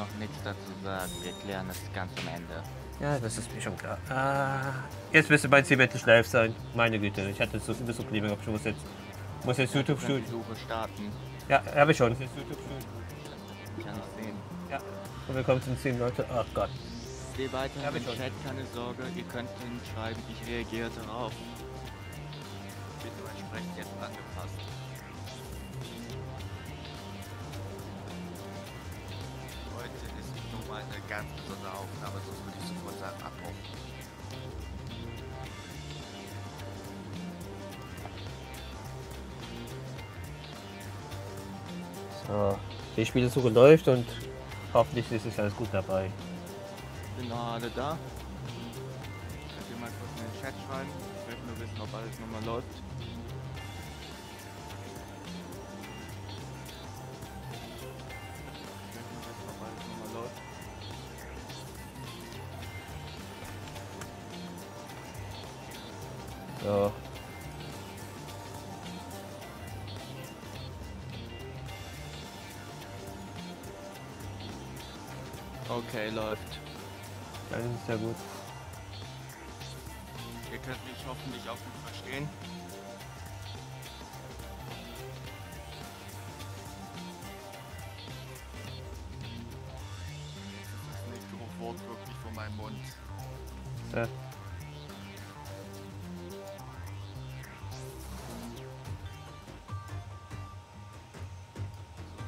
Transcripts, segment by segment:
noch nichts dazu sagen. Wir klären das ganz am Ende. Ja, das ist mir schon klar. Ah, jetzt müsste mein endlich live sein. Meine Güte, ich hatte so bisschen Probleme gehabt. Ich muss jetzt, muss jetzt YouTube Die studieren. Suche starten. Ja, habe ich schon. Ich kann nicht sehen. Ja. Und willkommen zum 10 Leute. Ach Gott. Geh weiter Ja, in den bitte. Chat, keine Sorge. Ihr könnt hinschreiben, ich reagiere darauf. Nur entsprechend jetzt angepasst. Ist nun mal eine ganz besondere Aufnahme, sonst würde ich sofort sagen, Abbruch. So. Die Spielesuche läuft und hoffentlich ist es alles gut dabei. Sind noch alle da? Könnt ihr mal kurz in den Chat schreiben? Ich möchte nur wissen, ob alles nochmal läuft. Okay, läuft. Das ist ja gut. Ihr könnt mich hoffentlich auch gut verstehen. Das Mikrofon wirklich vor meinem Mund. Ja. So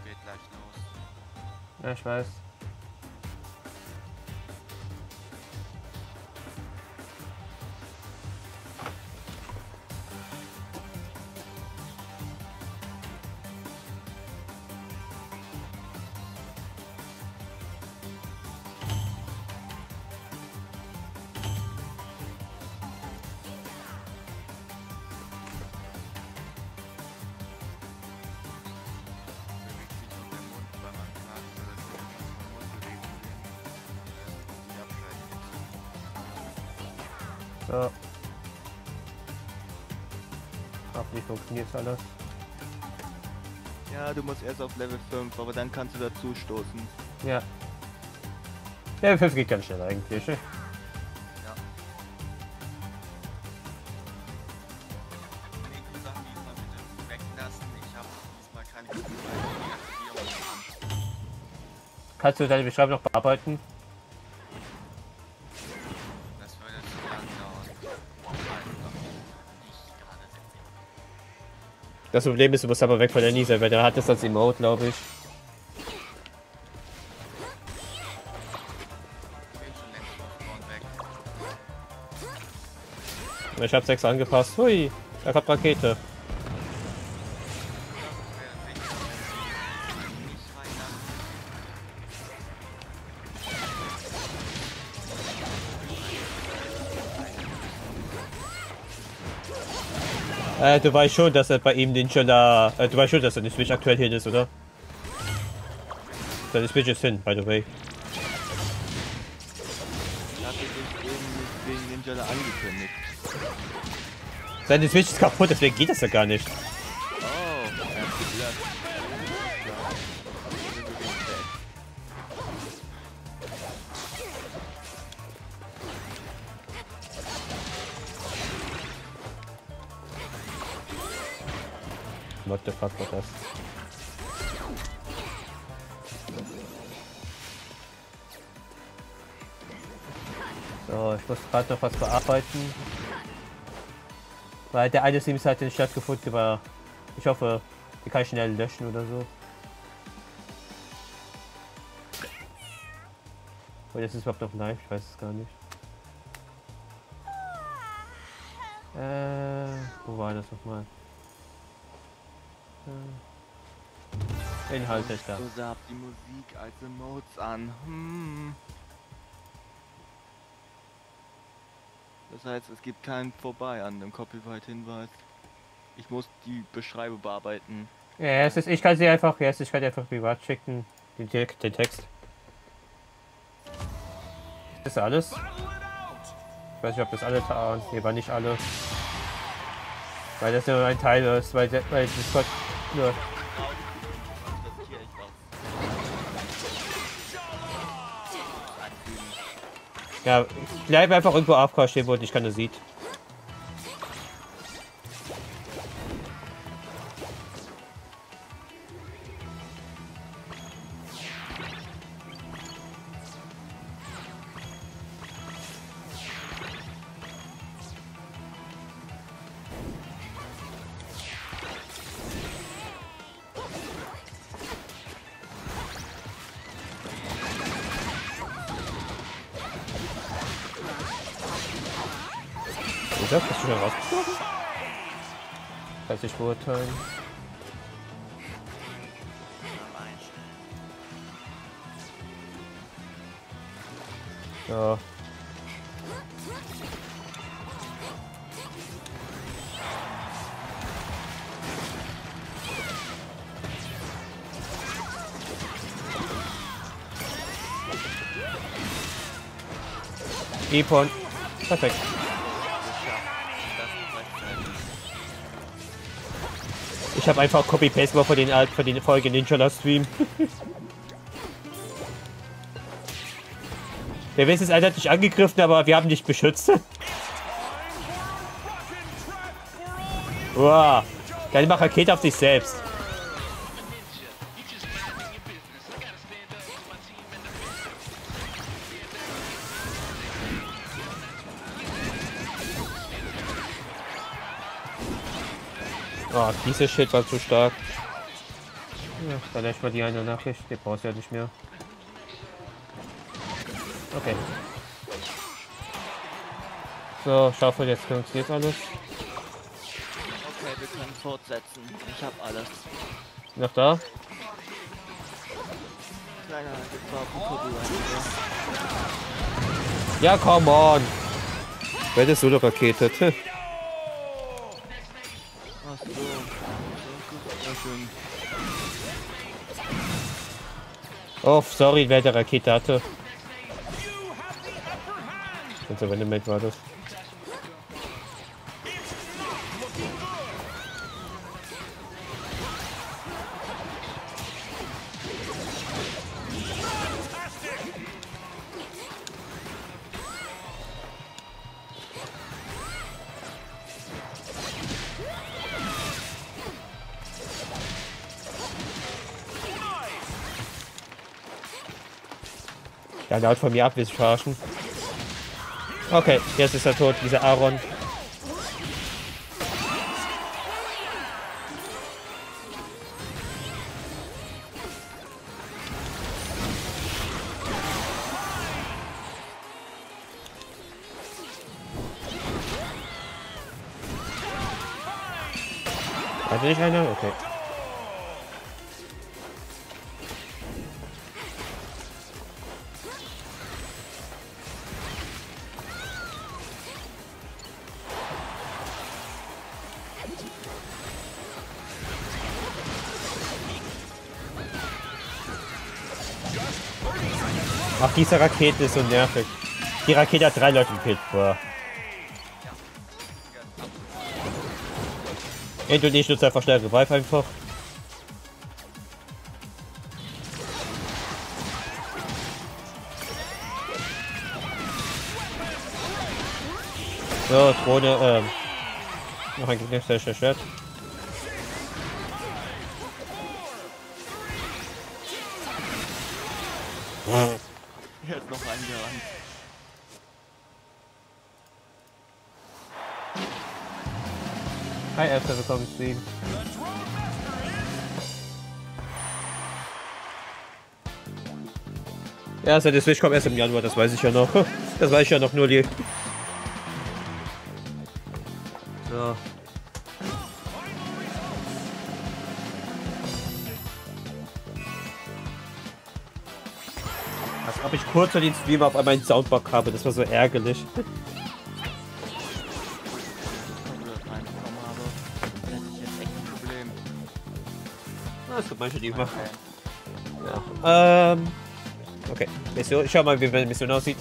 geht gleich los. ja, ich weiß. Funktioniert alles. Ja, du musst erst auf Level 5, aber dann kannst du dazu stoßen. Ja. Ja, 5 geht ganz schnell eigentlich. Ja. An. Kannst du deine Beschreibung noch bearbeiten? Das Problem ist, du musst aber weg von der Nisa, weil der hat das als Emote, glaube ich. Ich habe 6 angepasst. Hui, da kommt Rakete. Äh, du weißt schon, dass er bei ihm den da. Äh, du weißt schon, dass er die Switch aktuell hin ist, oder? Seine Switch ist hin, by the way. Ich hatte dich eben nicht wegen Ninja da angekündigt. Seine Switch ist kaputt, deswegen geht das ja gar nicht. Weil der eine Stream hat nicht stattgefunden, aber ich hoffe, die kann ich schnell löschen oder so. Oder ist überhaupt noch live? Ich weiß es gar nicht. Äh, wo war das nochmal? Äh, Inhalte da. So sabt die Musik als Emotes an. Hm. Das heißt, es gibt kein Vorbei an dem Copyright-Hinweis. Ich muss die Beschreibung bearbeiten. Ja, es ist, ich kann sie einfach, ja, ich kann sie einfach privat schicken, den, den Text. Ist alles? Ich weiß nicht, ob das alle waren. Nee, war nicht alle. Weil das nur ein Teil ist, weil, weil Gott nur. Ja, bleib einfach irgendwo AFK stehen, wo dich keiner sieht. Kann ich beurteilen. Ja. E-Point. Perfekt. Ich habe einfach Copy-Paste mal von den alten, von den Folge Ninja Stream. Der Wesen ist eindeutig angegriffen, aber wir haben dich beschützt. wow. Dann mach Rakete auf dich selbst. Oh, dieser Shit war zu stark. Ja, dann erst mal die eine Nachricht. Die brauchst du ja nicht mehr. Okay. So, Schaufel, jetzt funktioniert alles. Okay, wir können fortsetzen. Ich hab alles. Noch da? Kleiner. Ja, come on! Wer ist so eine Oh, sorry, wer der Rakete hatte. Unser Venomate war das. Der haut von mir ab, verarschen. Okay, jetzt ist er tot, dieser Aaron. Hatte nicht einer? Ach, diese Rakete ist so nervig. Die Rakete hat drei Leute gekillt. Boah. Und ich nutze einfach schnell Revive einfach. So, Drohne, ähm. Noch ein Gegner zerstört. Er Erster willkommen zu ihm. Ja, seit der Switch kommt erst im Januar, das weiß ich ja noch. Das weiß ich ja noch nur die. So. Als ob ich kurz vor den Stream auf einmal einen Soundbox habe, das war so ärgerlich. Manche, die machen. Ja. Ähm. Okay. Mission. Ich schau mal, wie meine Mission aussieht.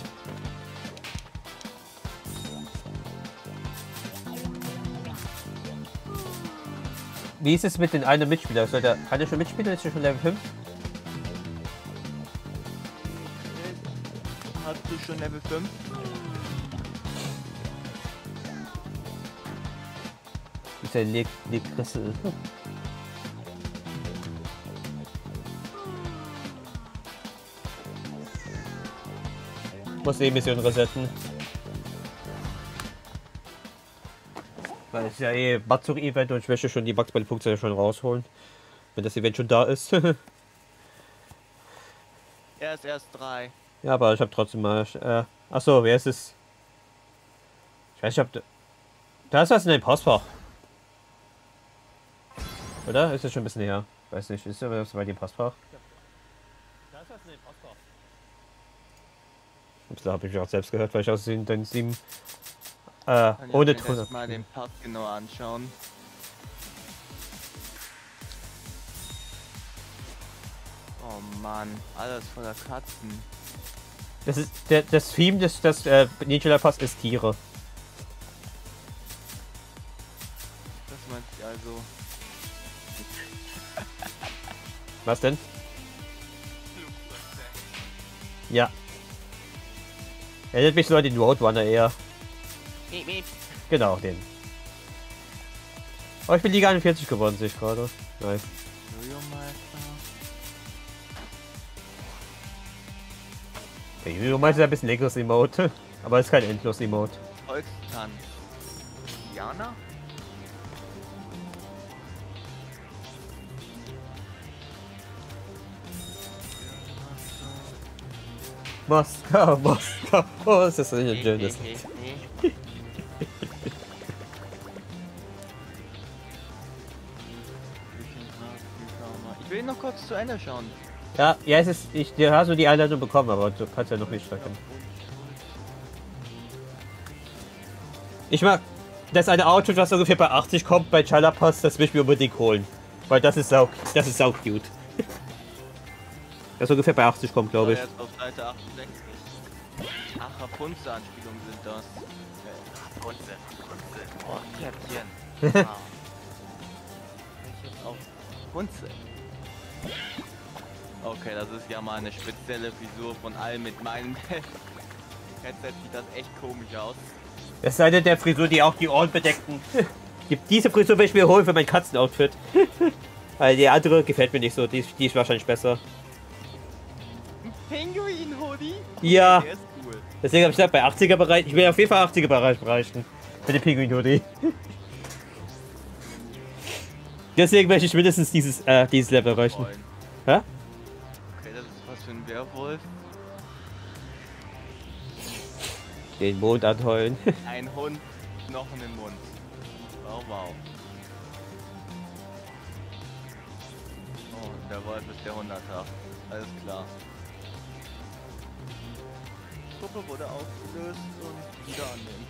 Wie ist es mit den einen Mitspieler? Soll der, der schon mitspielen? Ist er schon Level 5? Hast du schon Level 5? Ist der Leg Legrissel. Muss die Mission resetten. Weil es ja eh Matsuri-Event und ich möchte schon die Bugs bei den Punkten schon rausholen. Wenn das Event schon da ist. er ist erst drei. Ja, aber ich habe trotzdem mal. Äh, achso, wer ist es? Ich weiß nicht, ob. Da ist was in dem Postfach. Oder? Ist das schon ein bisschen her? Weiß nicht, ist das bei dem Postfach? Da ist was in dem Postfach. Da habe ich mich auch selbst gehört, weil ich aus den, den sieben. Äh, ohne Ton. mal den Pass genau anschauen. Oh Mann, alles voller Katzen. Das ist der, das Theme des das äh, Ninja Pass ist Tiere. Das meint ich also. Was denn? Ja. Erinnert mich so an den Roadrunner eher. Miep, miep. Genau, den. Oh, ich bin Liga 41 geworden, sehe ich gerade. Nice. Der Jojo-Meister ist ein bisschen leckeres Emote, aber es ist kein endlos Emote. Volkstanz. Jana? Moskau, Moskau. Oh, ist das nicht ein schönes. Ich will noch kurz zu Ende schauen. Ja, ja, es ist. Ich, du hast du die Einladung bekommen, aber du kannst ja noch nicht strecken. Ich mag das eine Auto, was ungefähr bei 80 kommt bei Chalapas, das will ich mir unbedingt holen. Weil das ist sau, das ist sau cute. Das ungefähr bei 80 kommt, glaube ich. Jetzt auf Seite 68. Ach, Rapunzel-Anspielungen sind das. Rapunzel, Rapunzel. Oh, Käppchen. Ich jetzt auf Rapunzel. Okay, das ist ja mal eine spezielle Frisur von allen mit meinem Headset sieht das echt komisch aus. Es sei denn der Frisur, die auch die Ohren bedeckten. Diese Frisur will ich mir holen für mein Katzenoutfit. Weil die andere gefällt mir nicht so, die ist, die ist wahrscheinlich besser. Pinguin-Hoodie? Ja. Okay, cool. Deswegen habe ich gesagt, bei 80er Bereich, ich will auf jeden Fall 80er Bereich bereichen. Für den Pinguin-Hoodie. Deswegen möchte ich mindestens dieses, äh, dieses Level erreichen. Hä? Werwolf. Den Mond anheulen. Ein Hund, Knochen im Mund. Oh wow. Oh, der Wolf ist der Hunderter. Alles klar. Gruppe wurde aufgelöst und wieder annehmen.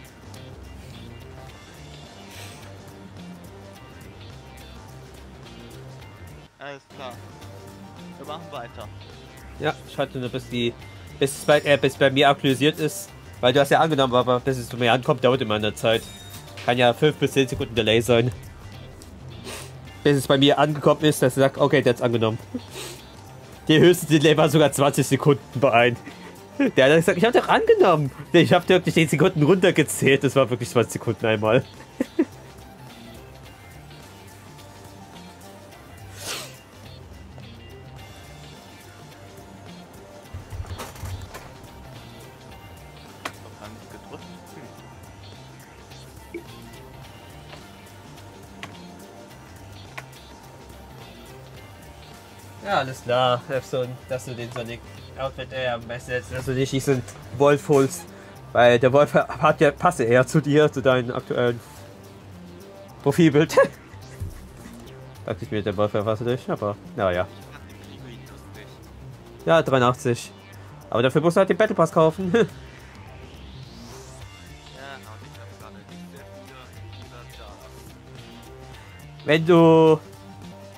Alles klar. Wir machen weiter. Ja, ich hatte nur bis die bis bei, äh, bis bei mir aktualisiert ist. Weil du hast ja angenommen, aber bis es zu mir ankommt, dauert immer eine Zeit. Kann ja 5 bis 10 Sekunden Delay sein. Bis es bei mir angekommen ist, dass er sagt, okay, der hat's angenommen. Der höchste Delay war sogar 20 Sekunden bei einem. Der hat gesagt, ich habe doch angenommen. Ich habe wirklich 10 Sekunden runtergezählt. Das war wirklich 20 Sekunden einmal. alles klar, Hefson, dass du den Sonic Outfit eher am besten jetzt, dass du nicht diesen Wolf holst. Weil der Wolf hat ja, passe eher zu dir, zu deinem aktuellen Profilbild. Dachte ich mir, der Wolf erfasse dich, aber naja. Ja, 83. Aber dafür musst du halt den Battle Pass kaufen. Wenn du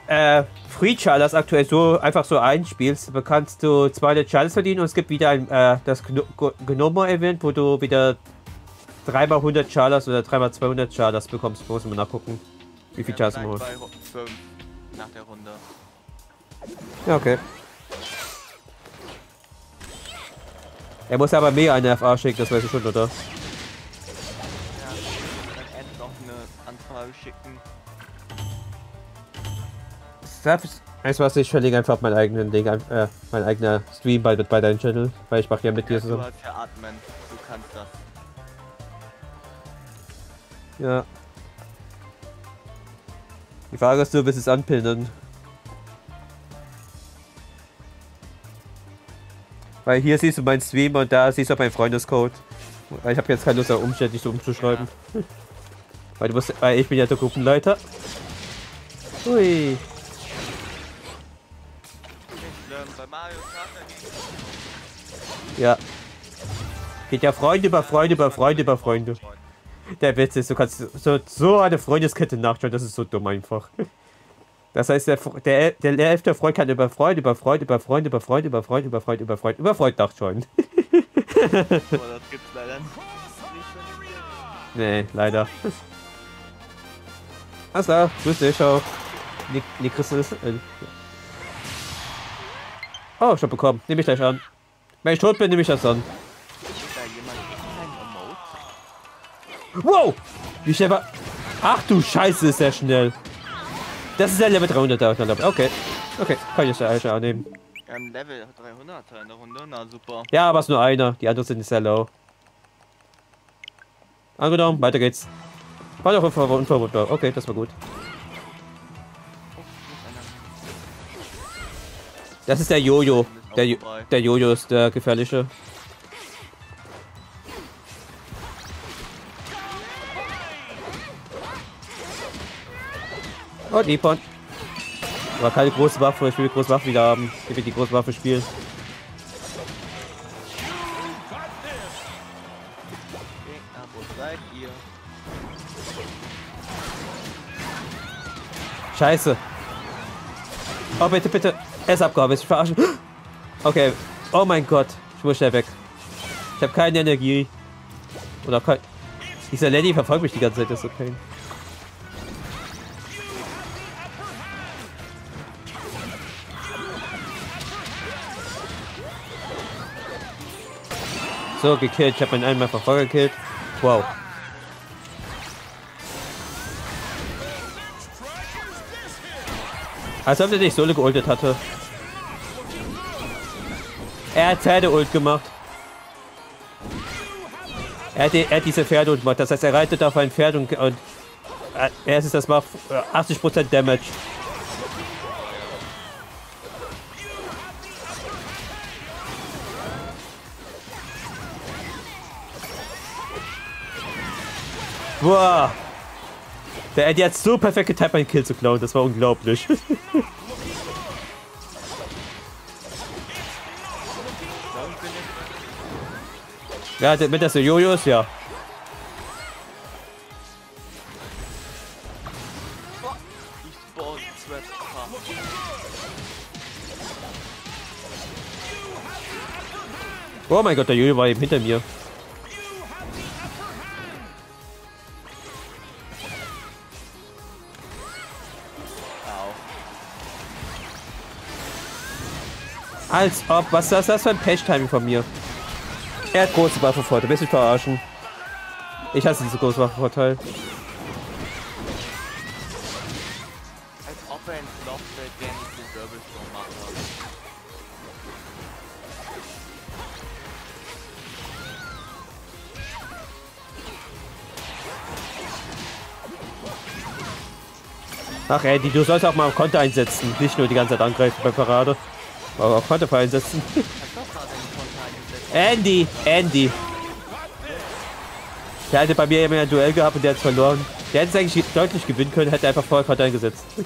äh, Free Charlas aktuell so einfach so einspielst, kannst du 200 Charlas verdienen und es gibt wieder ein, äh, das Gnoma-Event, wo du wieder 3x100 Charlas oder 3x200 Charlas bekommst. Muss man nachgucken, wie viel Charlas man holt. Nach der Runde. Ja, okay. Er muss aber mehr eine FA schicken, das weiß ich schon, oder? Ja, dann noch eine Anfrage schicken. Weißt du was, ich verlege einfach meinen eigenen Ding, äh, mein eigener Stream bei, bei deinem Channel, weil ich mache ja mit dir Ja, du zusammen. hast ja Atmen. Du kannst das. Ja. Die Frage ist nur, bis es anpinnen. Weil hier siehst du meinen Stream und da siehst du auch meinen Freundescode. Ich habe jetzt keine Lust, da umständlich so umzuschreiben. Weil du musst, weil ich bin ja der Gruppenleiter. Ui. Bei Mario Kart. Ja. Geht ja Freunde über Freunde über Freunde über Freunde. Der Witz ist, du kannst so, so eine Freundeskette nachschauen, das ist so dumm einfach. Das heißt, der, der, der elfte Freund kann über Freund, über Freund, über Freund, über Freund, über Freund, über Freund, über Freund, über Freund nachschauen. Aber das gibt's leider nicht. Nee, leider. Alles klar, grüß dich, ciao. Nick Christus. Äh, oh, schon bekommen. Nehme ich gleich an. Wenn ich tot bin, nehme ich das an. Wow! Wie schnell war. Ach du Scheiße, ist sehr schnell. Das ist ja Level 300 da. Okay. Okay, kann ich das ja annehmen. Ähm, Level 300 in der Runde. Na super. Ja, aber es ist nur einer. Die anderen sind sehr low. Angenommen, weiter geht's. War doch unver unverwundbar. Okay, das war gut. Das ist der Jojo. Der, Jo- der Jojo ist der gefährliche. Oh, Nippon. War keine große Waffe, ich will die große Waffe wieder haben. Ich will die große Waffe spielen. Scheiße. Oh, bitte, bitte. Er ist verarschen? Okay. Oh mein Gott. Ich muss schnell weg. Ich habe keine Energie. Oder kein... Dieser Lenny verfolgt mich die ganze Zeit, das ist okay. So, gekillt. Ich habe meinen einmal Verfolger gekillt. Wow. Als ob er nicht Solo geultet hatte. Er hat Pferde-Ult gemacht. Er hat, er hat diese Pferde-Ult gemacht. Das heißt, er reitet auf ein Pferd und, und äh, erstens, das macht äh, 80% Damage. Boah. Der Eddie hat so perfekt getippt, einen Kill zu klauen. Das war unglaublich. Ja, mit der Jojos, ja. Oh mein Gott, der Jojo war eben hinter mir. Als ob, was ist das, das für ein Pech-Timing von mir? Er hat große Waffenvorteil, willst du mich verarschen? Ich hasse diese große Waffenvorteil. Ach Eddie, du sollst auch mal Konter einsetzen, nicht nur die ganze Zeit angreifen bei Parade. Aber auf Konter einsetzen. Ich hab doch gerade einen Konter eingesetzt. Andy, Andy. Der hatte bei mir immer ein Duell gehabt und der hat verloren. Der hätte es eigentlich deutlich gewinnen können, hätte einfach vorher Konter eingesetzt.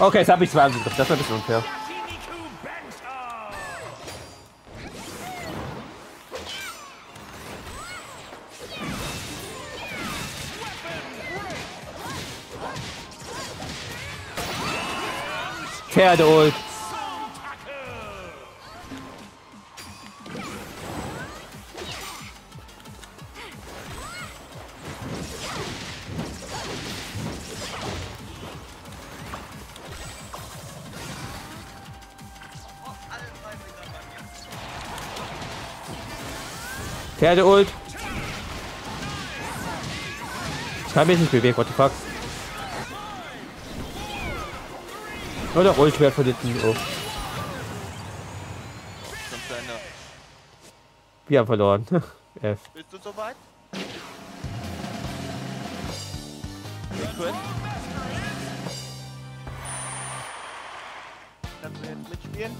Okay, jetzt habe ich zwei angegriffen. Das war ein bisschen unfair. Pferdeult. Pferdeult. Ich habe mich nicht bewegt, what the fuck. Oder Rollschwert von hinten. Oh. Wir haben verloren. F. Bist du soweit? Kannst du jetzt mitspielen?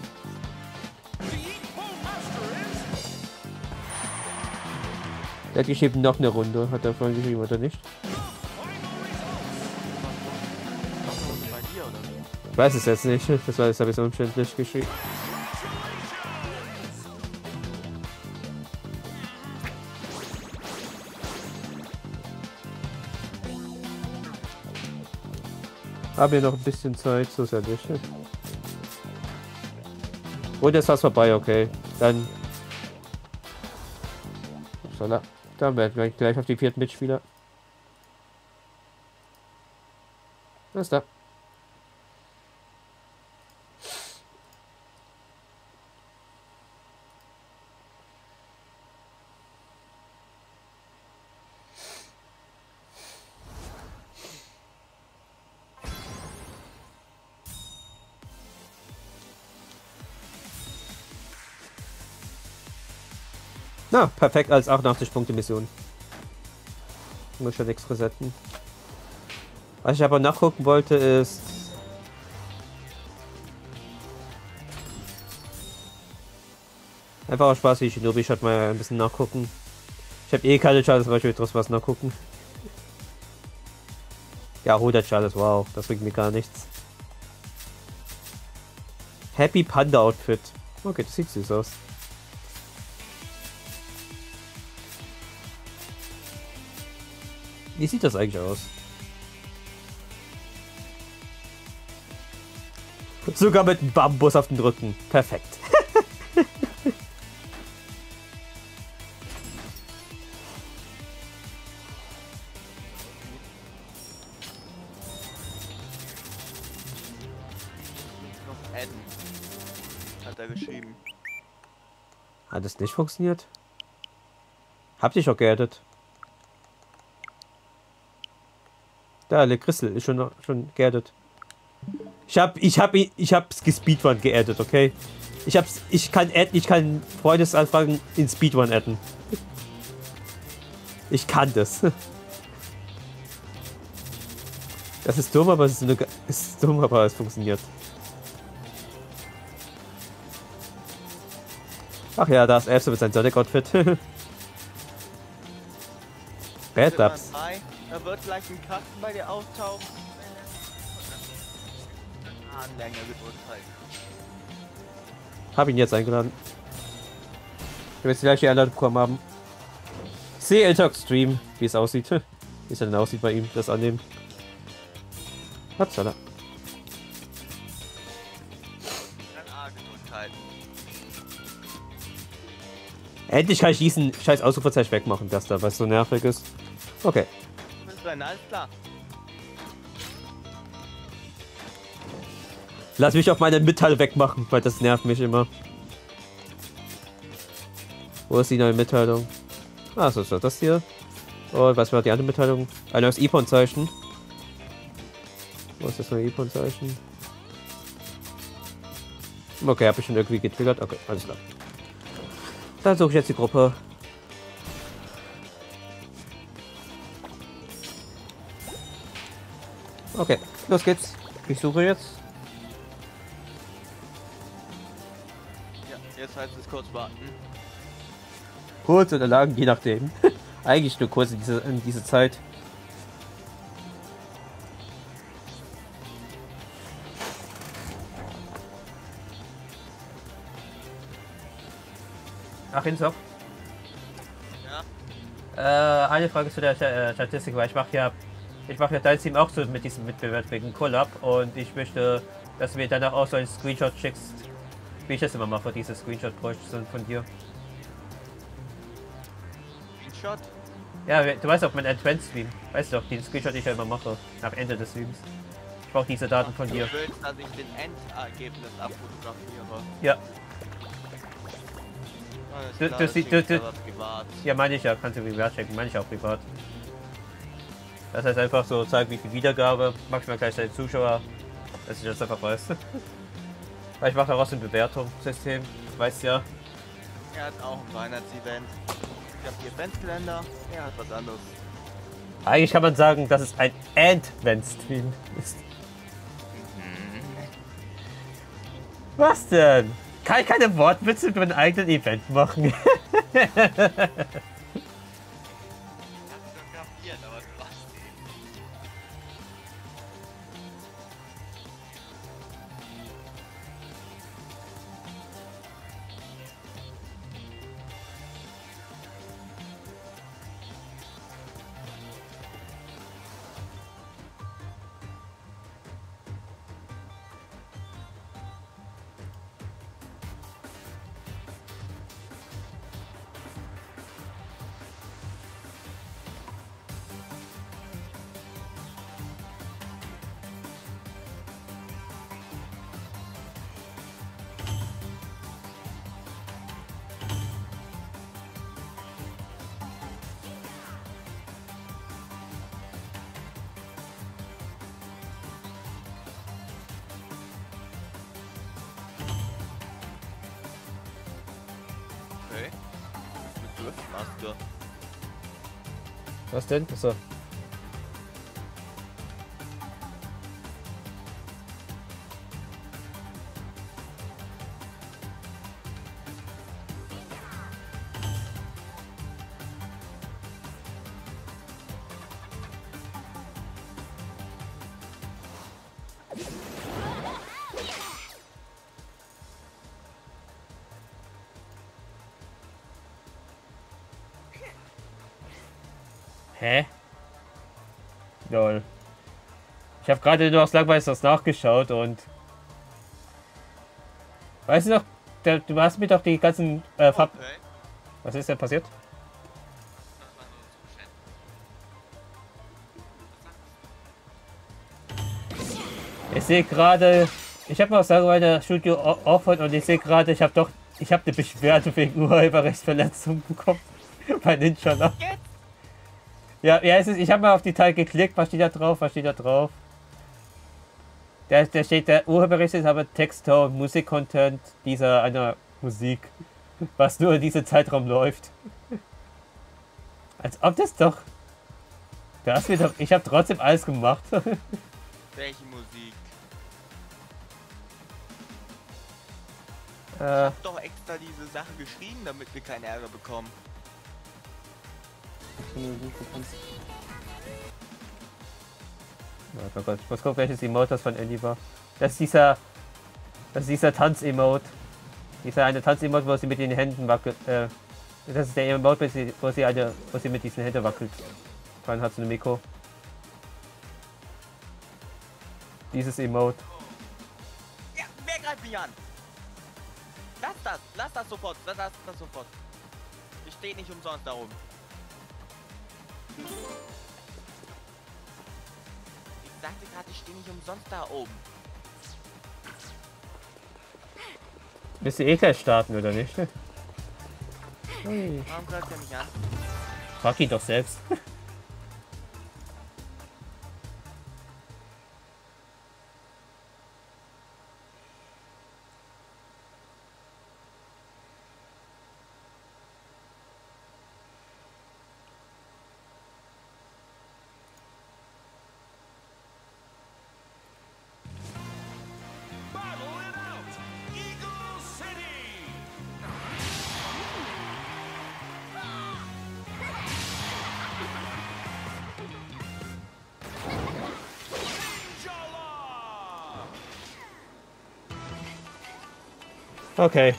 Der hat geschrieben noch eine Runde. Hat er vorhin geschrieben oder nicht? Ich weiß es jetzt nicht. Das war jetzt ich so umständlich geschrieben. Haben wir noch ein bisschen Zeit, so ist ja nicht. Und jetzt ist vorbei, okay. Dann. Upsala. Dann werden wir gleich auf die vierten Mitspieler. Ist da? Na, perfekt als 88 Punkte Mission. Muss schon nichts resetten. Was ich aber nachgucken wollte ist. Einfach auch Spaß wie Shinobi Shot mal ein bisschen nachgucken. Ich habe eh keine Charles, aber ich will trotzdem was nachgucken. Ja, 100 Charles, wow, das bringt mir gar nichts. Happy Panda Outfit. Okay, das sieht süß aus. Wie sieht das eigentlich aus? Sogar mit einem Bambus auf dem Rücken. Perfekt. Hat er geschrieben. Hat es nicht funktioniert? Hab dich auch geerdet. Da, Le Crystal ist schon, schon geerdet. Ich hab, ich hab, ich hab's gespeedrun geaddet, okay? Ich hab's, ich kann adden, ich kann Freundesanfragen in Speedrun adden. Ich kann das. Das ist dumm, aber es ist, eine, es ist dumm, aber es funktioniert. Ach ja, da ist Elfse mit seinem Sonic-Outfit. Bad Dubs. Da wird gleich ein Kasten bei dir auftauchen. Ah, länger gedrückt halt. Hab ihn jetzt eingeladen. Ich will jetzt gleich die Einladung bekommen haben. Ich sehe Eltok Stream, wie es aussieht. Wie es denn aussieht bei ihm, das annehmen. Upsala. Dann A gedrückt halten. Endlich kann ich diesen scheiß Ausrufezeichen wegmachen, das da, was so nervig ist. Okay. Denn? Alles klar. Lass mich auch meine Mitteilung wegmachen, weil das nervt mich immer. Wo ist die neue Mitteilung? Ah, so ist das hier. Und was war die andere Mitteilung? Ein neues Ipon-Zeichen. Wo ist das neue Ipon-Zeichen? Okay, habe ich schon irgendwie getriggert. Okay, alles klar. Dann suche ich jetzt die Gruppe. Okay, los geht's. Ich suche jetzt. Ja, jetzt heißt es kurz warten. Kurz oder lang, je nachdem. Eigentlich nur kurz in diese, in diese Zeit. Ach, Insock. Ja. Äh, eine Frage zu der äh, Statistik, weil ich mache ja, ich mache ja dein Team auch so mit diesem Wettbewerb wegen Collab und ich möchte, dass du mir danach auch so einen Screenshot schickst, wie ich das immer mache, diese Screenshot bräuchte von dir. Screenshot. Ja, du weißt auch mein Advanced Stream. Weißt du doch, den Screenshot, den ich ja immer mache. Nach Ende des Streams. Ich brauche diese Daten von dir. Du willst, dass ich den Endergebnis abfotografiere. Ja. Du- du du- du-. Ja, meine ich ja, kannst du privat checken, meine ich auch privat. Das heißt einfach so zeigen, wie viel Wiedergabe, maximal gleich deine Zuschauer, dass ich das einfach weiß. Weil ich mache daraus ein Bewertungssystem, weißt ja. Er hat auch ein Weihnachtsevent. Ich habe die Eventkalender, er hat was anderes. Eigentlich kann man sagen, dass es ein Advent-Stream ist. Was denn? Kann ich keine Wortwitze über einen eigenen Event machen? Was denn? Achso. Ich habe gerade nur aus Langweis was nachgeschaut und. Weißt du noch, der, du hast mir doch die ganzen äh, Farb. Okay. Was ist denn passiert? Ich sehe gerade. Ich habe mal aus Langweis Studio offen und ich sehe gerade, ich habe doch. Ich habe eine Beschwerde wegen Urheberrechtsverletzung bekommen. Bei Ninja? Ja, ja, es ist, ich habe mal auf die Teil geklickt. Was steht da drauf? Was steht da drauf? Da, da steht der Urheberrechtsinhaber Textton, Musikcontent dieser einer Musik, was nur in diesem Zeitraum läuft. Als ob das doch. Hast mir doch. Ich habe trotzdem alles gemacht. Welche Musik? äh, hab doch extra diese Sache geschrieben, damit wir keinen Ärger bekommen. Oh Gott, ich muss gucken, welches Emote das von Andy war. Das ist dieser. Das ist dieser Tanz-Emote. Dieser eine Tanz-Emote, wo sie mit den Händen wackelt. Äh, das ist der Emote, wo sie, eine, wo sie mit diesen Händen wackelt. Vorhin hat sie eine Mikro. Dieses Emote. Ja, wer greift mich an? Lass das, lass das sofort, lass das, das sofort. Ich stehe nicht umsonst da oben. Ich sagte gerade, ich stehe nicht umsonst da oben. Willst du eh gleich starten, oder nicht? Warum greift er mich an? Frag ihn doch selbst. Okay.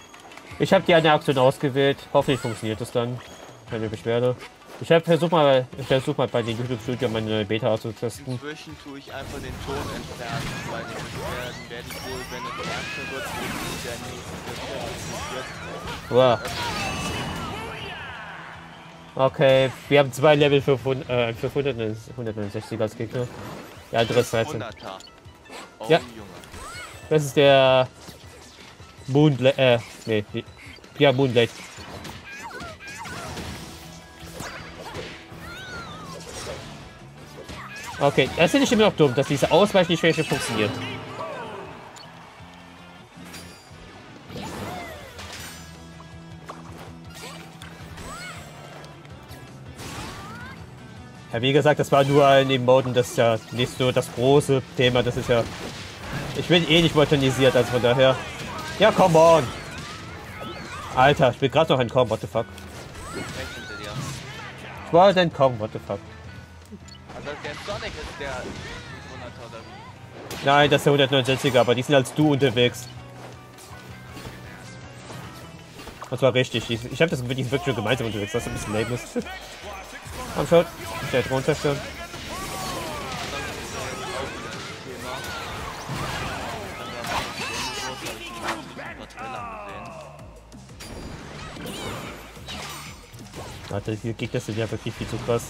Ich habe die eine Aktion ausgewählt. Hoffentlich funktioniert es dann. Keine Beschwerde. Ich habe versucht mal, ich versuch mal bei den YouTube Studio meine neue Beta auszutesten. Inzwischen tue ich einfach den Ton entfernen, weil die Beschwerden werde ich wohl, wenn es ernster wird, in der nächsten Wow. Okay, wir haben zwei Level 500, äh, 500 und 169 als Gegner. Der andere ist 13. 100er. Oh Ja. Junge. Das ist der Boonle, äh, nee, ja, Boonlight. Okay, das finde ich immer noch dumm, dass diese Ausweichgeschwäche funktioniert. Ja, wie gesagt, das war nur ein Emoten, das ist ja nicht so das große Thema, das ist ja... Ich bin eh nicht modernisiert, also von daher... Ja, come on! Alter, ich bin gerade noch entkommen, what the fuck. Ich wollte entkommen, what the fuck. Also der Sonic ist der 100er oder wie? Nein, das ist der 169er, aber die sind als du unterwegs. Das war richtig. Ich, ich habe das wirklich, wirklich gemeinsam unterwegs, was ein bisschen lame ist. Komm schon. Ich werde runter Warte, die Gegner sind ja wirklich viel zu krass.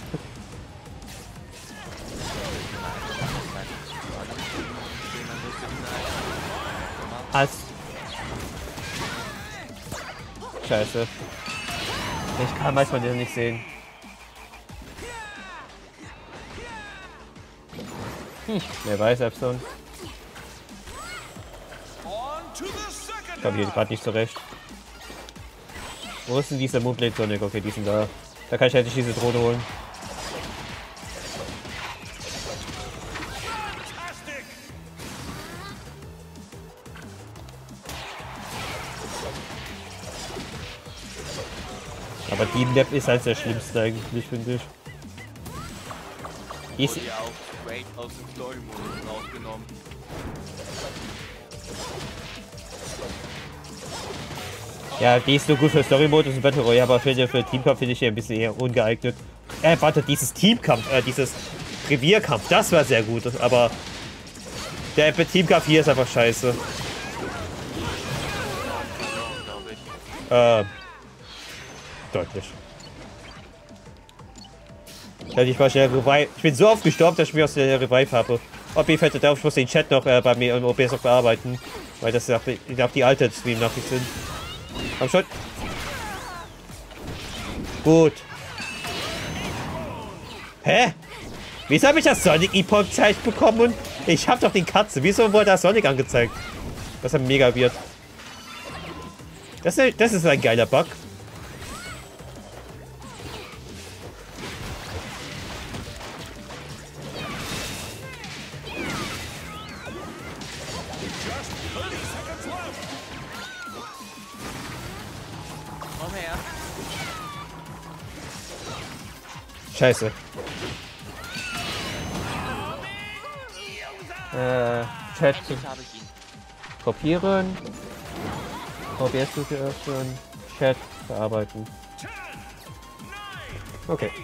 Als. Scheiße. Ich kann manchmal den nicht sehen. Hm, wer weiß, Epson. Ich komme hier gerade nicht zurecht. Wo ist denn dieser Moonblade Sonic? Okay, die sind da. Da kann ich endlich diese Drohne holen. Aber die Map ist halt der schlimmste eigentlich, finde ich. Die ist, straight aus dem Story-Modus rausgenommen. Ja, die ist nur gut für Story-Modus und Battle Royale, aber für, für Teamkampf finde ich die ein bisschen eher ungeeignet. Äh, warte, dieses Teamkampf, äh, dieses Revierkampf, das war sehr gut, aber der Teamkampf hier ist einfach scheiße. ich. Äh, deutlich. Ja, ich, war schnell Revive. ich bin so oft gestorben, dass ich mir aus der Revive habe. Ob ihr fällt darauf, ich muss den Chat noch äh, bei mir im OBS noch bearbeiten. Weil das die, auch die alte Stream-Nachricht sind. Komm schon. Gut. Hä? Wieso habe ich das Sonic Epoch Zeichen bekommen? Ich habe doch den Katze. Wieso wurde das Sonic angezeigt? Das ist mega wird. Das, das ist ein geiler Bug. Scheiße. Äh, Chat kopieren. OBS-Suche öffnen. Chat bearbeiten. 10, 9, Okay. 7,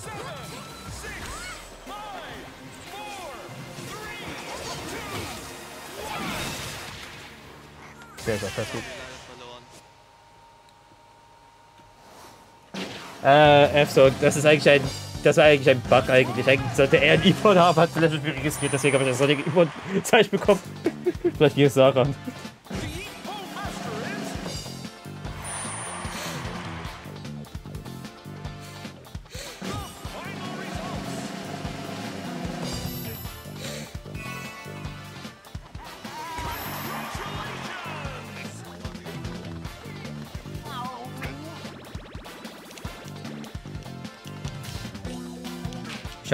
6, 5, 4, 3, Sehr, sehr fast gut. Leider verloren. Äh, F-Zone, das ist eigentlich ein. Das war eigentlich ein Bug eigentlich. Eigentlich sollte er ein E-Phone haben, hat vielleicht registriert, deswegen habe ich das Sonic E-Phone Zeichen bekommen. vielleicht hier ist Sarah.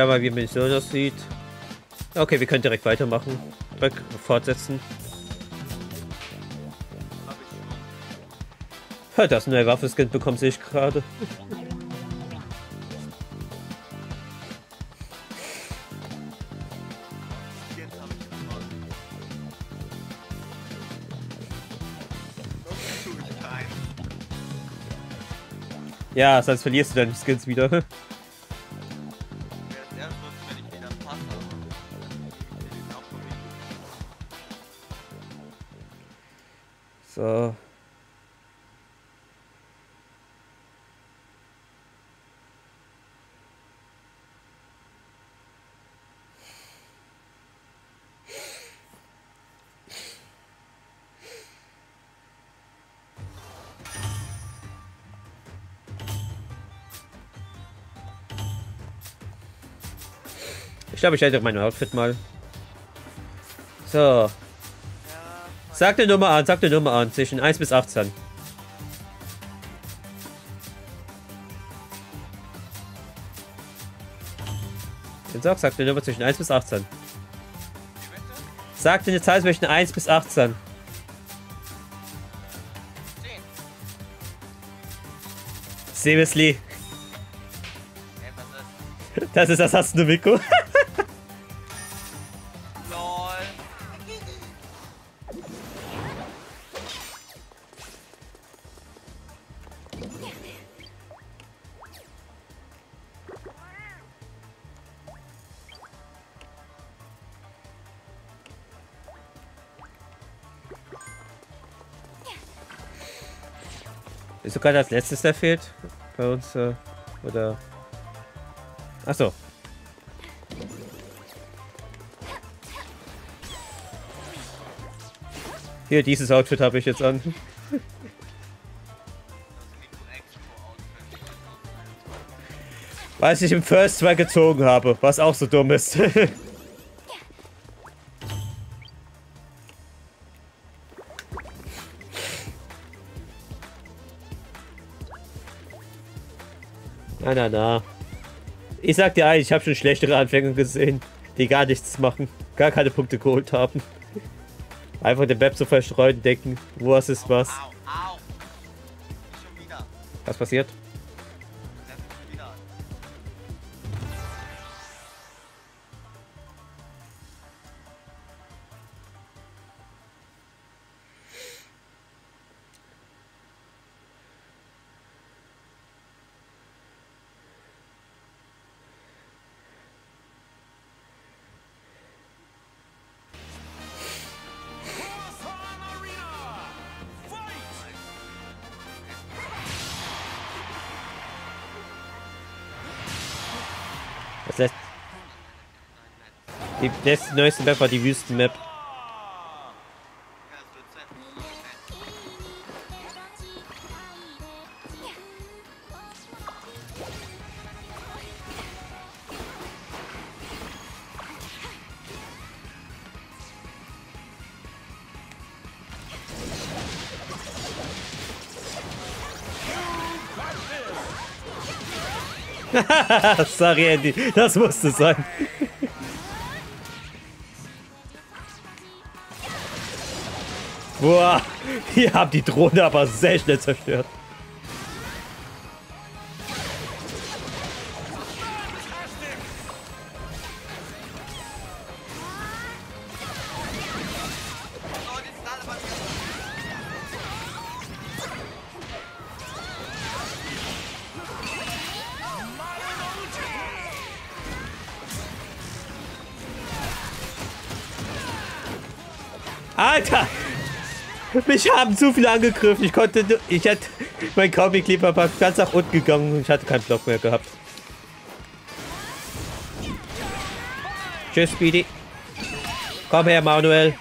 Schau mal, wie Mission aussieht. Okay, wir können direkt weitermachen. Drück, fortsetzen. Das neue Waffenskin bekommen, sehe ich gerade. Ja, sonst verlierst du deine Skins wieder. glaube, ich ändere mein Outfit mal. So. Sag eine Nummer an, sag eine Nummer an. Zwischen 1 bis 18. Den sag, sag eine Nummer zwischen 1 bis 18. wie bitte? Sag dir eine Zahl zwischen 1 bis 18. 10. Seriously, das ist das hast Ist sogar das letztes, der fehlt bei uns, äh, oder? Ach so. Hier, dieses Outfit habe ich jetzt an. Was ich im First 2 gezogen habe, was auch so dumm ist. na, na, na. Ich sag dir eins, ich habe schon schlechtere Anfänger gesehen, die gar nichts machen, gar keine Punkte geholt haben. Einfach den Web so verstreuen, denken, was ist was. Au, au. Was passiert? Letzte, neueste Map war die Wüstenmap. Sorry, Andy, das musste sein. Boah, ihr habt die Drohne aber sehr schnell zerstört. Mich haben zu viele angegriffen. Ich konnte. Ich hätte. Mein Comic lieber war ganz nach unten gegangen und ich hatte keinen Block mehr gehabt. Tschüss, Speedy. Komm her, Manuel.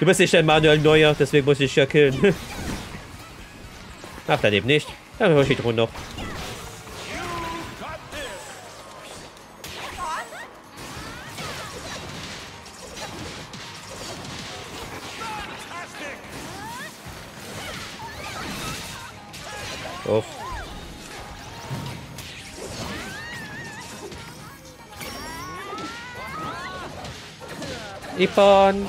Du bist nicht ein Manuel Neuer, deswegen muss ich ja killen. Ach, daneben nicht. Dann hol ich die Drohne noch. Ippon.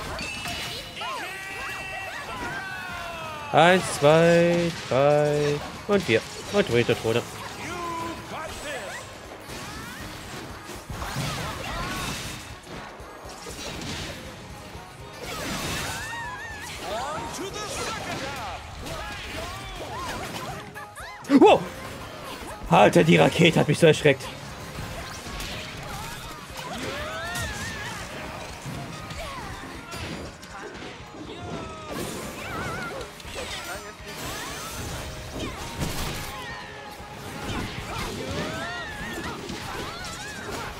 Eins, zwei, drei und vier. Und dritte Drohne. You got this! On to the second half! Wow! Alter, die Rakete hat mich so erschreckt.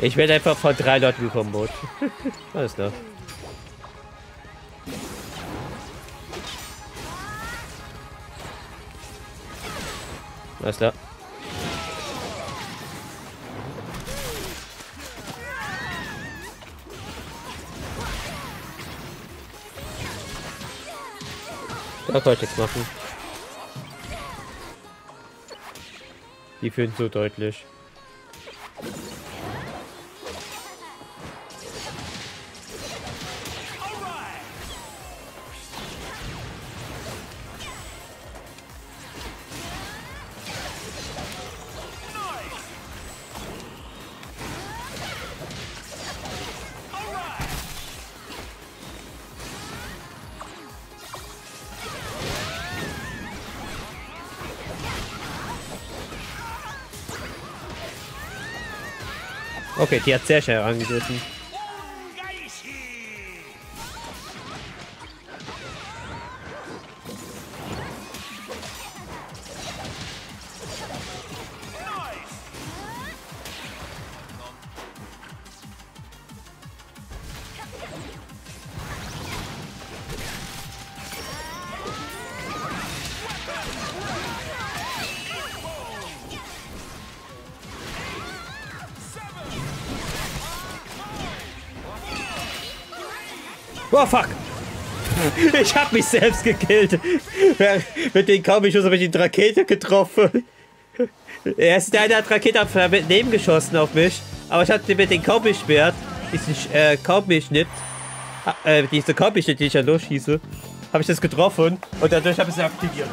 Ich werde einfach vor drei Leuten gekombot. Alles klar. Alles klar. Da soll ich jetzt machen. Die fühlen so deutlich. Okay, die hat sehr schnell angegriffen. Oh fuck! Ich hab mich selbst gekillt. Mit dem Kaubenschuss habe ich die Rakete getroffen. Erst der eine hat Rakete neben geschossen auf mich, aber ich hatte mit dem Kaubelschwert, diesen äh, Kaubelschnitt, äh, diese Kaubelschnitt, die ich ja losschieße, habe ich das getroffen und dadurch habe ich es aktiviert.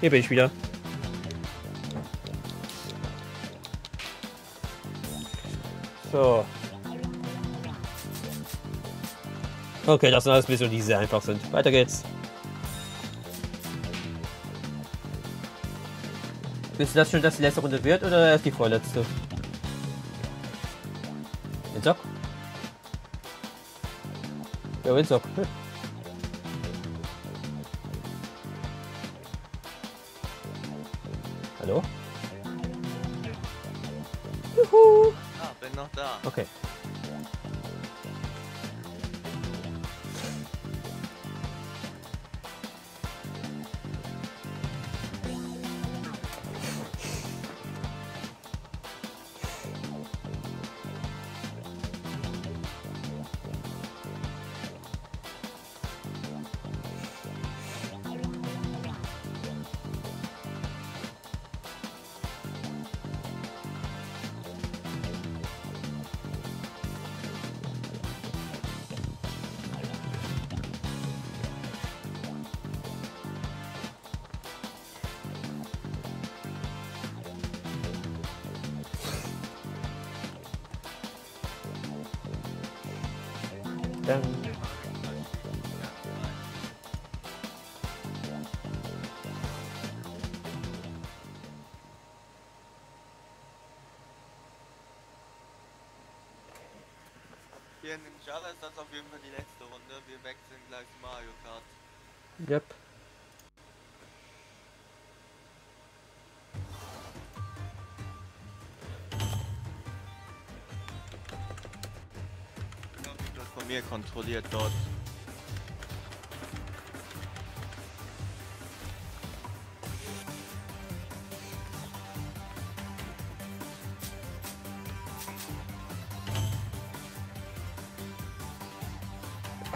Hier bin ich wieder. So. Okay, das sind alles Missionen, die sehr einfach sind. Weiter geht's. Du das schon, dass die letzte Runde wird oder erst die vorletzte? Winzock? Ja, Winzock. Hm. Dann. Hier in Ninjala ist das auf jeden Fall die letzte Runde. Wir wechseln gleich Mario Kart. Yep. Mir kontrolliert dort.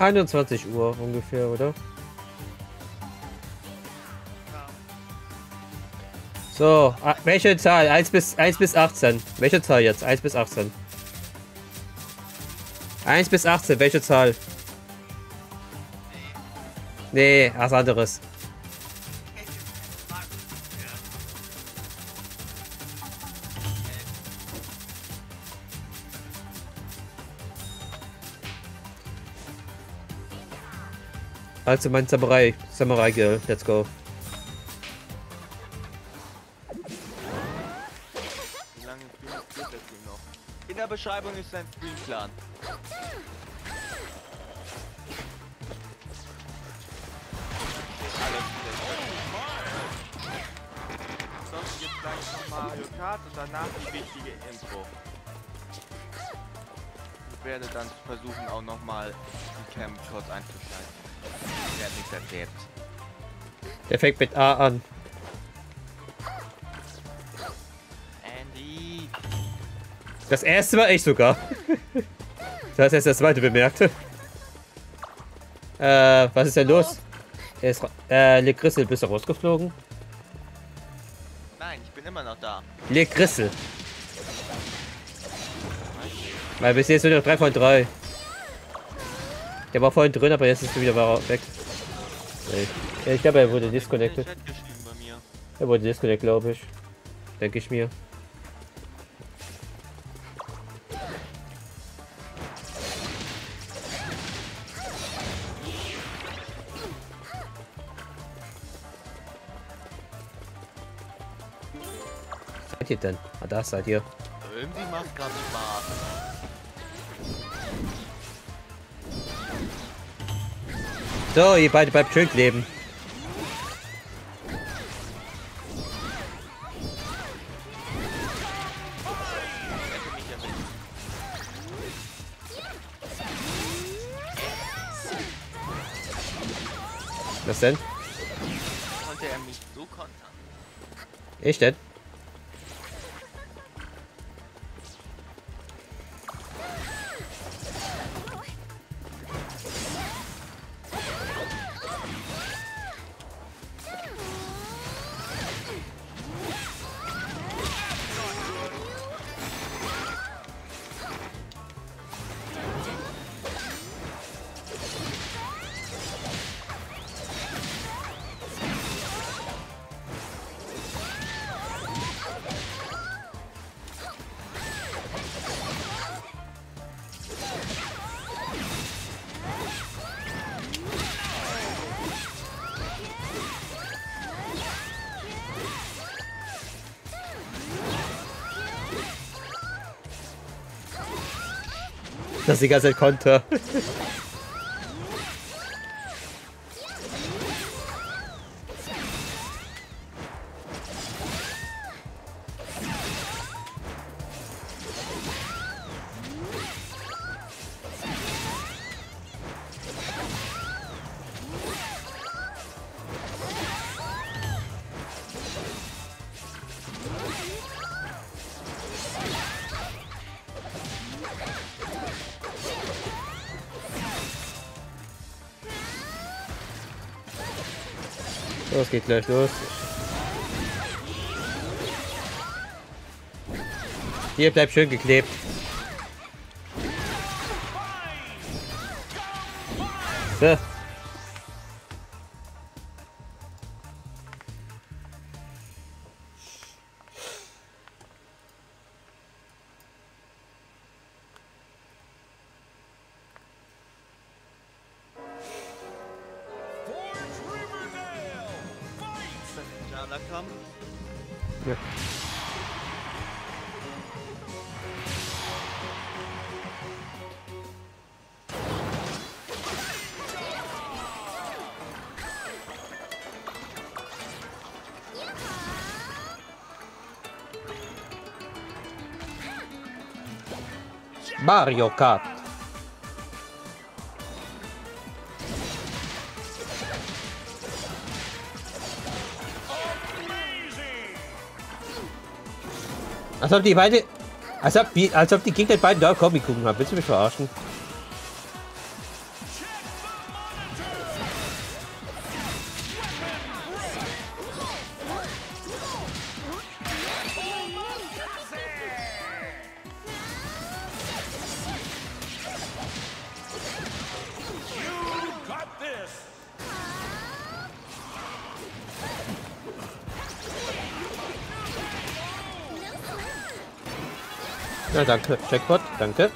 21 Uhr ungefähr, oder? So, welche Zahl? 1 bis, 1 bis 18. Welche Zahl jetzt? 1 bis 18. 1 bis 18, welche Zahl? Nee, was anderes. Also mein Samurai, Samurai Girl, let's go. Wie lange geht das Ding noch? In der Beschreibung ist sein Streamplan. Der fängt mit A an. Andy! Das erste war ich sogar. Du hast erst das zweite bemerkt. Äh, was ist denn los? Er ist äh, Le Grissel, bist du rausgeflogen? Nein, ich bin immer noch da. Le Grissel. Weil bis jetzt nur noch 3 von 3. Der war vorhin drin, aber jetzt ist er wieder weg. Ja, ich glaube, er wurde disconnected. Er wurde disconnected, glaube ich. Denke ich mir. Was seid ihr denn? Ah, da seid ihr. Irgendwie macht gerade Spaß. So, ihr beide bleibt schön kleben. Was denn? konnte er mich so kontern. Ich denn? Das ist die ganze Zeit Konter. Geht gleich los. Hier bleibt schön geklebt. Mario Kart. Als ob die beide. Als ob, die- als ob die Gegner beiden da Comic gucken haben. Willst du mich verarschen? Danke. Jackpot, danke.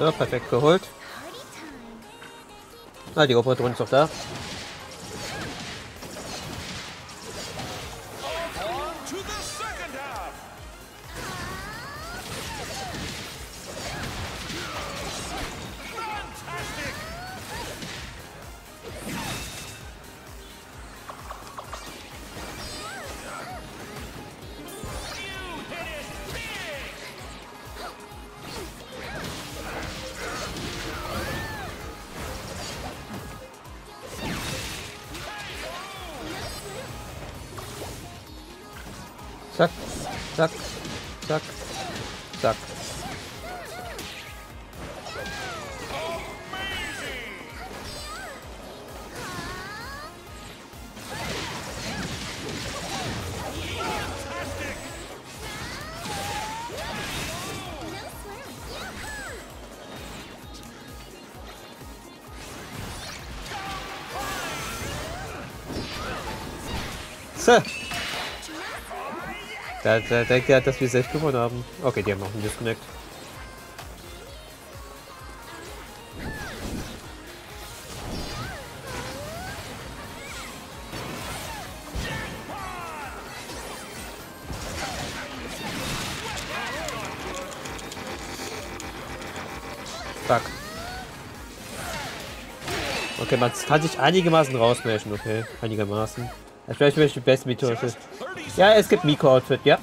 So, perfekt geholt. Ah, die Drohne ist noch da. Da, da denkt er, dass wir selbst gewonnen haben. Okay, die haben noch einen Disconnect. Fuck. Okay, man kann sich einigermaßen rausmischen, okay. Einigermaßen. Vielleicht möchte ich die beste Methode. Ja, es gibt Miko-Outfit, ja.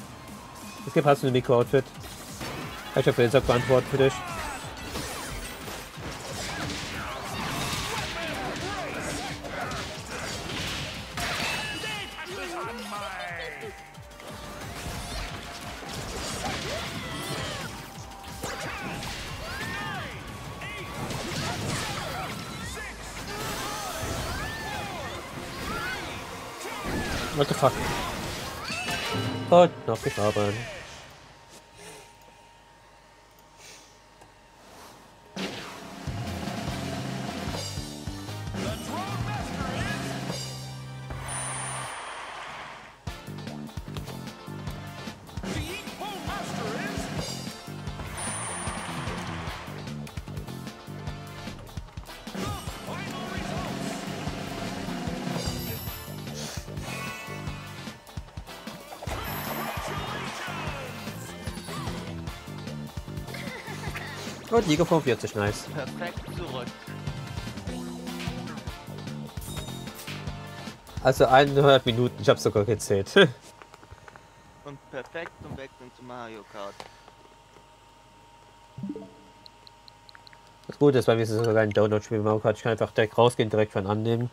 Es gibt hast du ein Miko-Outfit. Ich habe jetzt auch beantwortet für dich. Liga 45, nice. Perfekt zurück. Also 100 Minuten, ich habe sogar gezählt. Und perfekt zum Wechseln zu Mario Kart. Das Gute ist, bei mir ist es sogar ein Download-Spiel Mario Kart. Ich kann einfach direkt rausgehen, direkt von annehmen.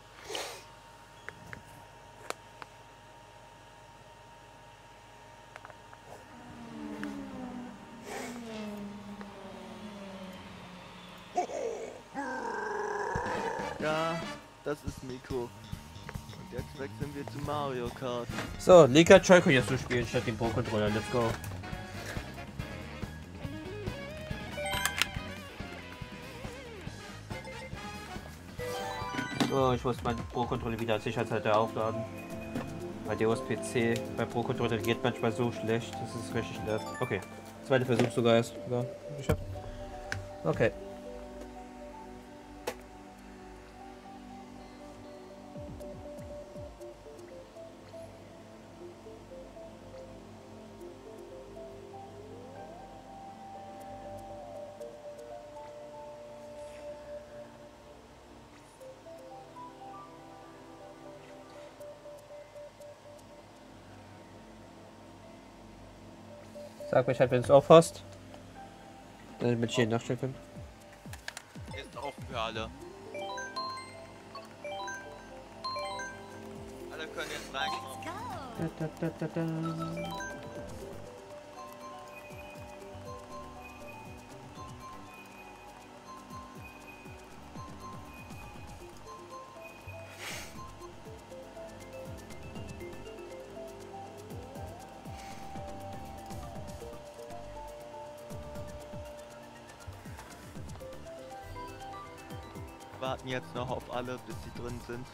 Ja, das ist Miko. Und jetzt wechseln wir zu Mario Kart. So, Lika Choiko jetzt zu spielen statt den Pro-Controller. Let's go. So, ich muss meinen Pro-Controller wieder als Sicherheitshalter aufladen. Bei der USB-C bei Pro-Controller geht manchmal so schlecht, das ist richtig nervt. Okay, zweiter Versuch sogar erst. Ja, geschafft. Okay. Sag Bescheid, wenn du es aufhast. Damit ich hier nachstellen kann. Ist offen für alle. Alle können jetzt reinkommen. Warten jetzt noch auf alle, bis sie drin sind.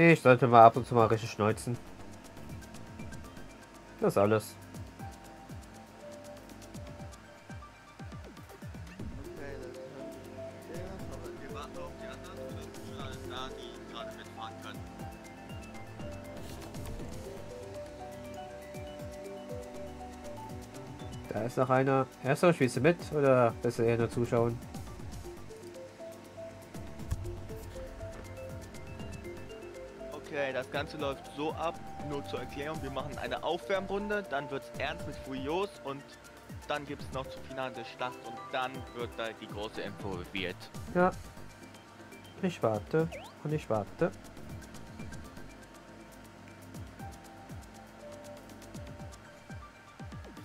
Ich sollte mal ab und zu mal richtig schneuzen. Das ist alles. Da ist noch einer. Erster, spielst du mit oder bist du eher nur zuschauen? Ganze läuft so ab, nur zur Erklärung, wir machen eine Aufwärmrunde, dann wird's ernst mit Furios und dann gibt's noch zur finalen Schlacht und dann wird da die große revealed. Ja. Ich warte und ich warte.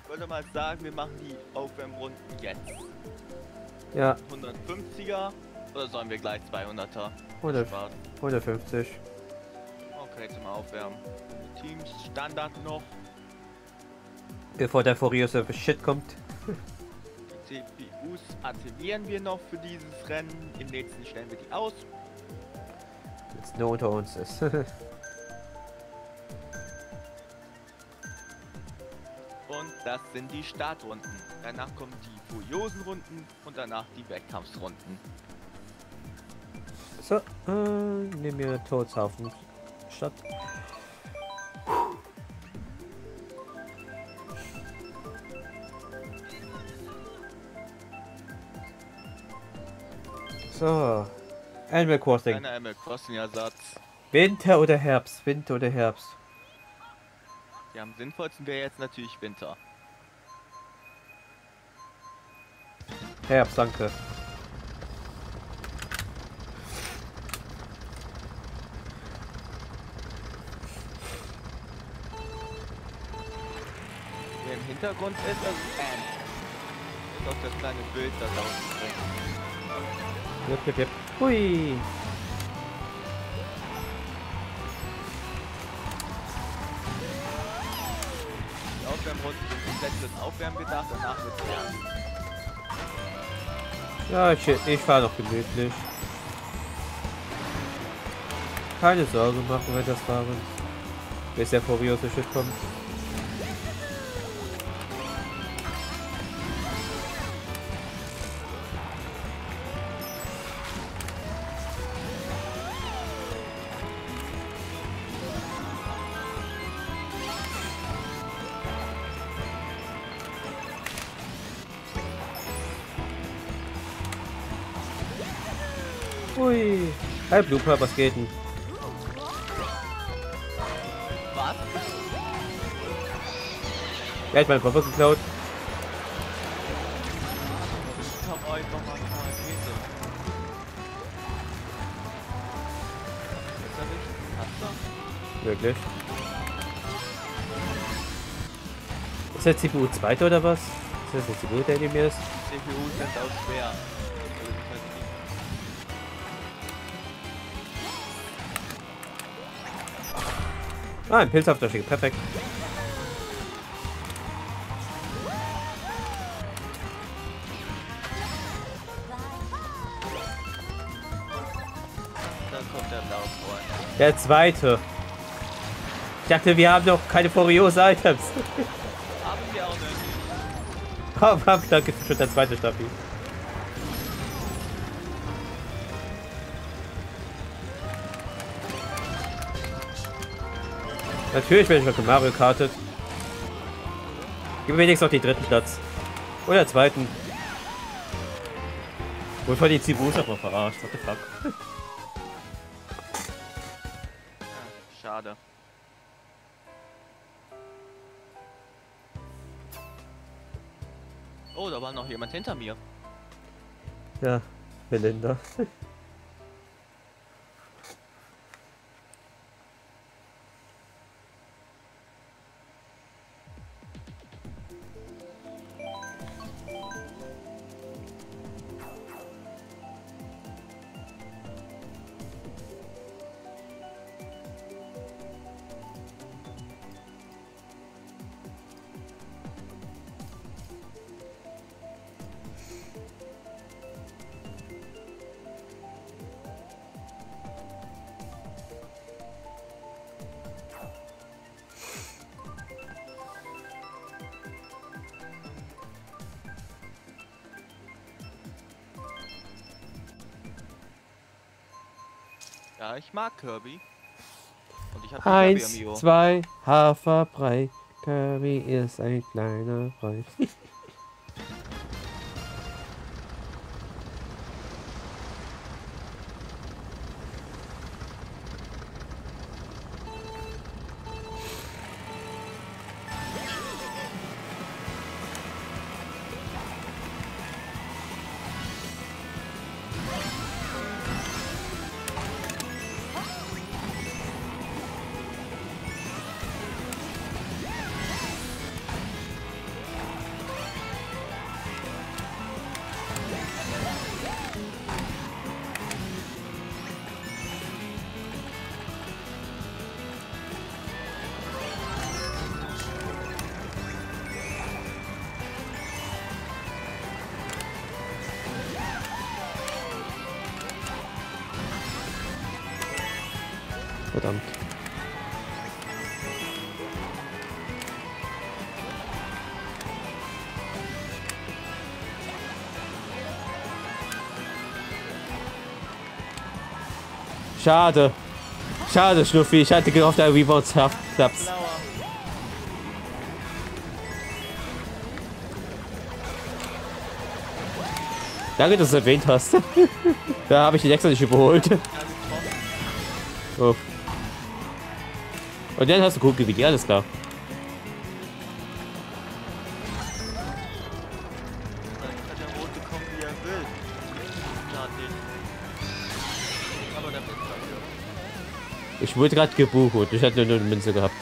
Ich würde mal sagen, wir machen die Aufwärmrunden jetzt. Ja, 150er oder sollen wir gleich 200er? 100, Spaß. 150. Aufwärmen. Teams Standard noch. Bevor der furiose Shit kommt. Die CPUs aktivieren wir noch für dieses Rennen. Im nächsten stellen wir die aus. Jetzt nur unter uns ist. Und das sind die Startrunden. Danach kommen die Furiosenrunden und danach die Wettkampfsrunden. so, äh, nehmen wir Todshaufen statt. So, Animal Crossing. Kleiner Animal Crossing Ersatz. Winter oder Herbst? Winter oder Herbst? Ja, am sinnvollsten wäre jetzt natürlich Winter. Herbst, danke. Hintergrund ist, Ant. Das ist auch das kleine Bild, da drin. Jep, jep, jep. Hui. Die Aufwärmrunden sind komplett fürs Aufwärmen gedacht, danach wird es ernst. Ja, ich, ich fahre noch gemütlich. Keine Sorge machen, wenn das fahren. Bis der furiose Shit kommt. Hi Blooper, was geht denn? Was? Wer hat meinen Koffer geklaut? Ich hab euch noch mal eine Rakete. Ist er nicht? Hast Wirklich? Ist der CPU zweiter oder was? Ist das der CPU, der neben mir ist? du? CPUs sind auch schwer. Ah, ein Pilzabtasche, perfekt. Da kommt der blaue Freund. Der zweite. Ich dachte, wir haben noch keine furiose Items. Haben wir auch nicht. Aber danke schon der zweite Staffel. Natürlich werde ich mal Mario kartet. Gib mir wenigstens noch den dritten Platz. Oder zweiten. Wohl von den CPUs aber verarscht. What the fuck. Schade. Oh, da war noch jemand hinter mir. Ja, Melinda. Ja, ich mag Kirby. Und ich habe Kirby Eins, Amiibo. zwei, Haferbrei. Kirby ist ein kleiner Brei. Schade. Schade, Schnuffi. Ich hatte gehofft, der Rebound klappt. Danke, dass du es erwähnt hast. da habe ich den extra nicht überholt. Oh. Und dann hast du gut gewinnt, alles klar. Wurde gerade gebucht ich hatte nur eine Münze gehabt.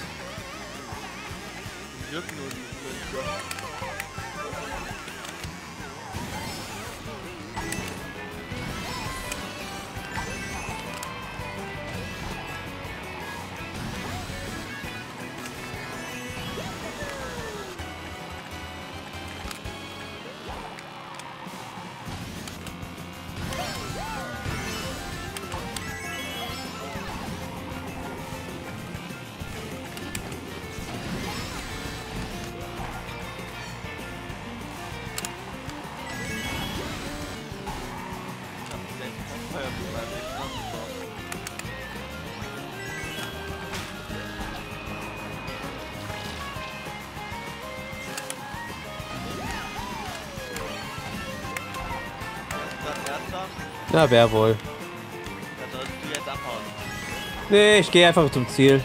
Na, wer wohl. dann sollst du jetzt abhauen. Nee, ich gehe einfach zum Ziel.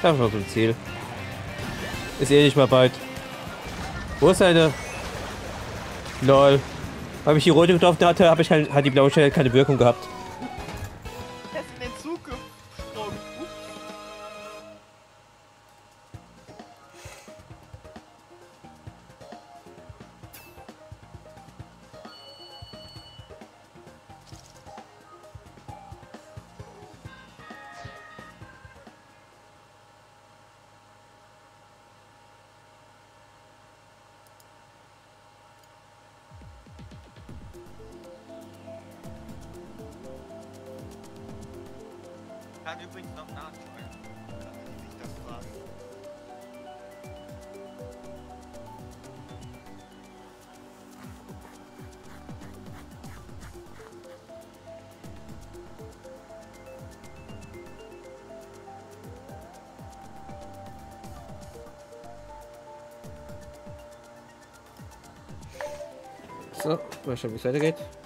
Einfach zum Ziel. Ist eh nicht mal bald. Wo ist eine? Lol. Weil ich die rote getroffen hatte, habe ich kein, hat die blaue Stelle keine Wirkung gehabt. Kann übrigens noch nachsteuern. Sie sich das fragen. So, mal schauen, wie es weitergeht.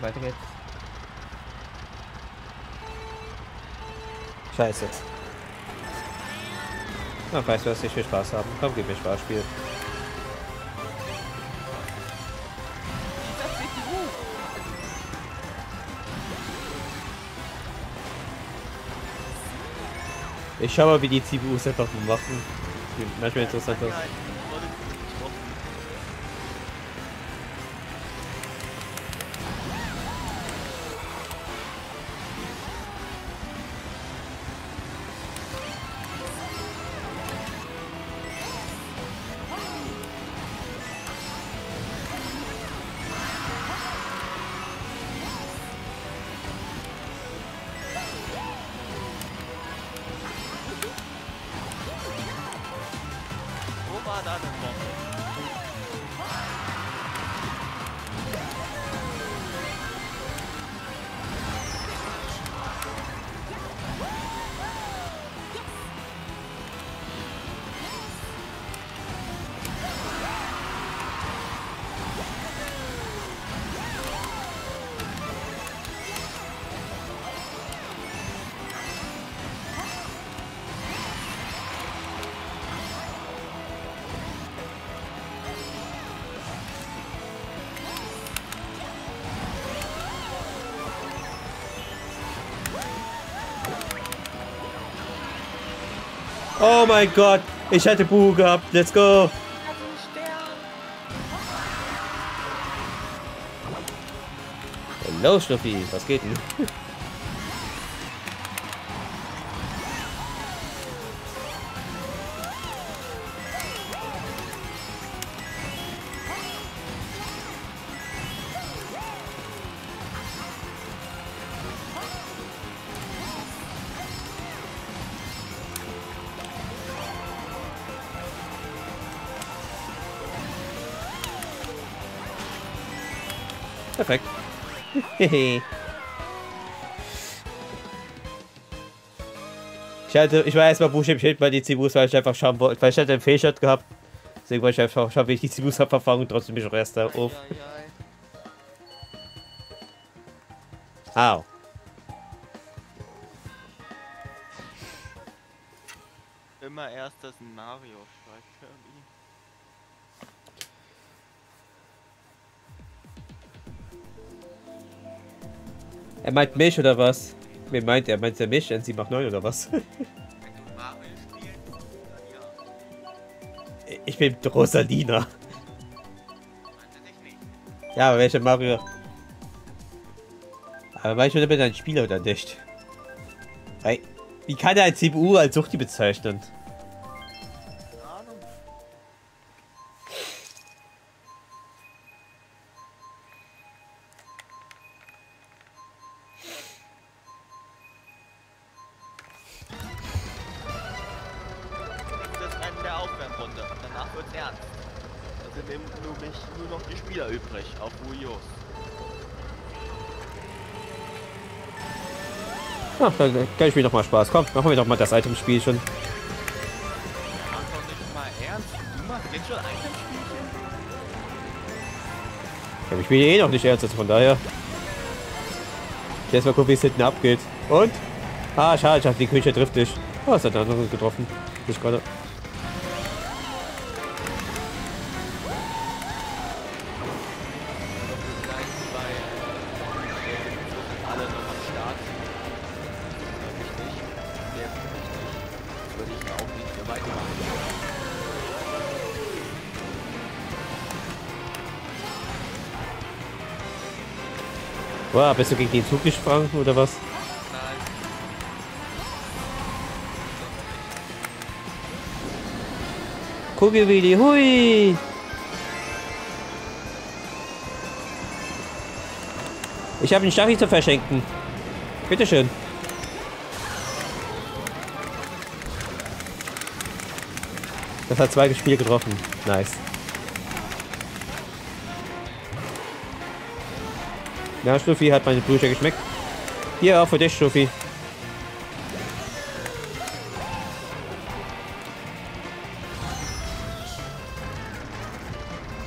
Okay, weiter geht's. Scheiße. Na, weißt du was, ich will Spaß haben. Komm, gib mir Spaß, Spiel. Ich schau mal, wie die CPUs einfach machen. Manchmal interessant aus. Oh mein Gott, ich hätte Buhu gehabt. Let's go. Los, Schnuffi, was geht denn? Ich, hatte, ich war erstmal buchstäblich hinten bei die Zibus, weil ich einfach schauen wollte, weil ich hatte einen Fehlshot gehabt. Deswegen wollte ich einfach schauen, wie ich die Zibus verfangen trotzdem bin ich auch erst da auf. Au. Immer erst das Mario, schreibt Er meint mich oder was? Wen meint er? Meint er mich? N7 macht 9 oder was? Ich bin Rosalina. Meinte dich nicht. Ja, aber welcher Mario? Aber manchmal bin ich ein Spieler oder nicht? Weil, wie kann er ein CPU als Suchti bezeichnen? Ach, dann kann ich mir noch mal Spaß. Komm, machen wir doch mal das Itemspiel schon. Jetzt? Ja, ich spiele eh noch nicht ernst, also von daher. Erst mal gucken, wie es hinten abgeht. Und? Ah, schade, ich dachte, die Küche trifft dich. Oh, es hat der andere getroffen. Ich gerade. Wow, bist du gegen den Zug gesprungen oder was? Nein. Kugelwili, hui! Ich habe einen Stachel zu verschenken. Bitteschön. Das hat zwei Spiele getroffen. Nice. Ja, Stuffi hat meine Brüche geschmeckt. Hier auch für dich, Stuffi.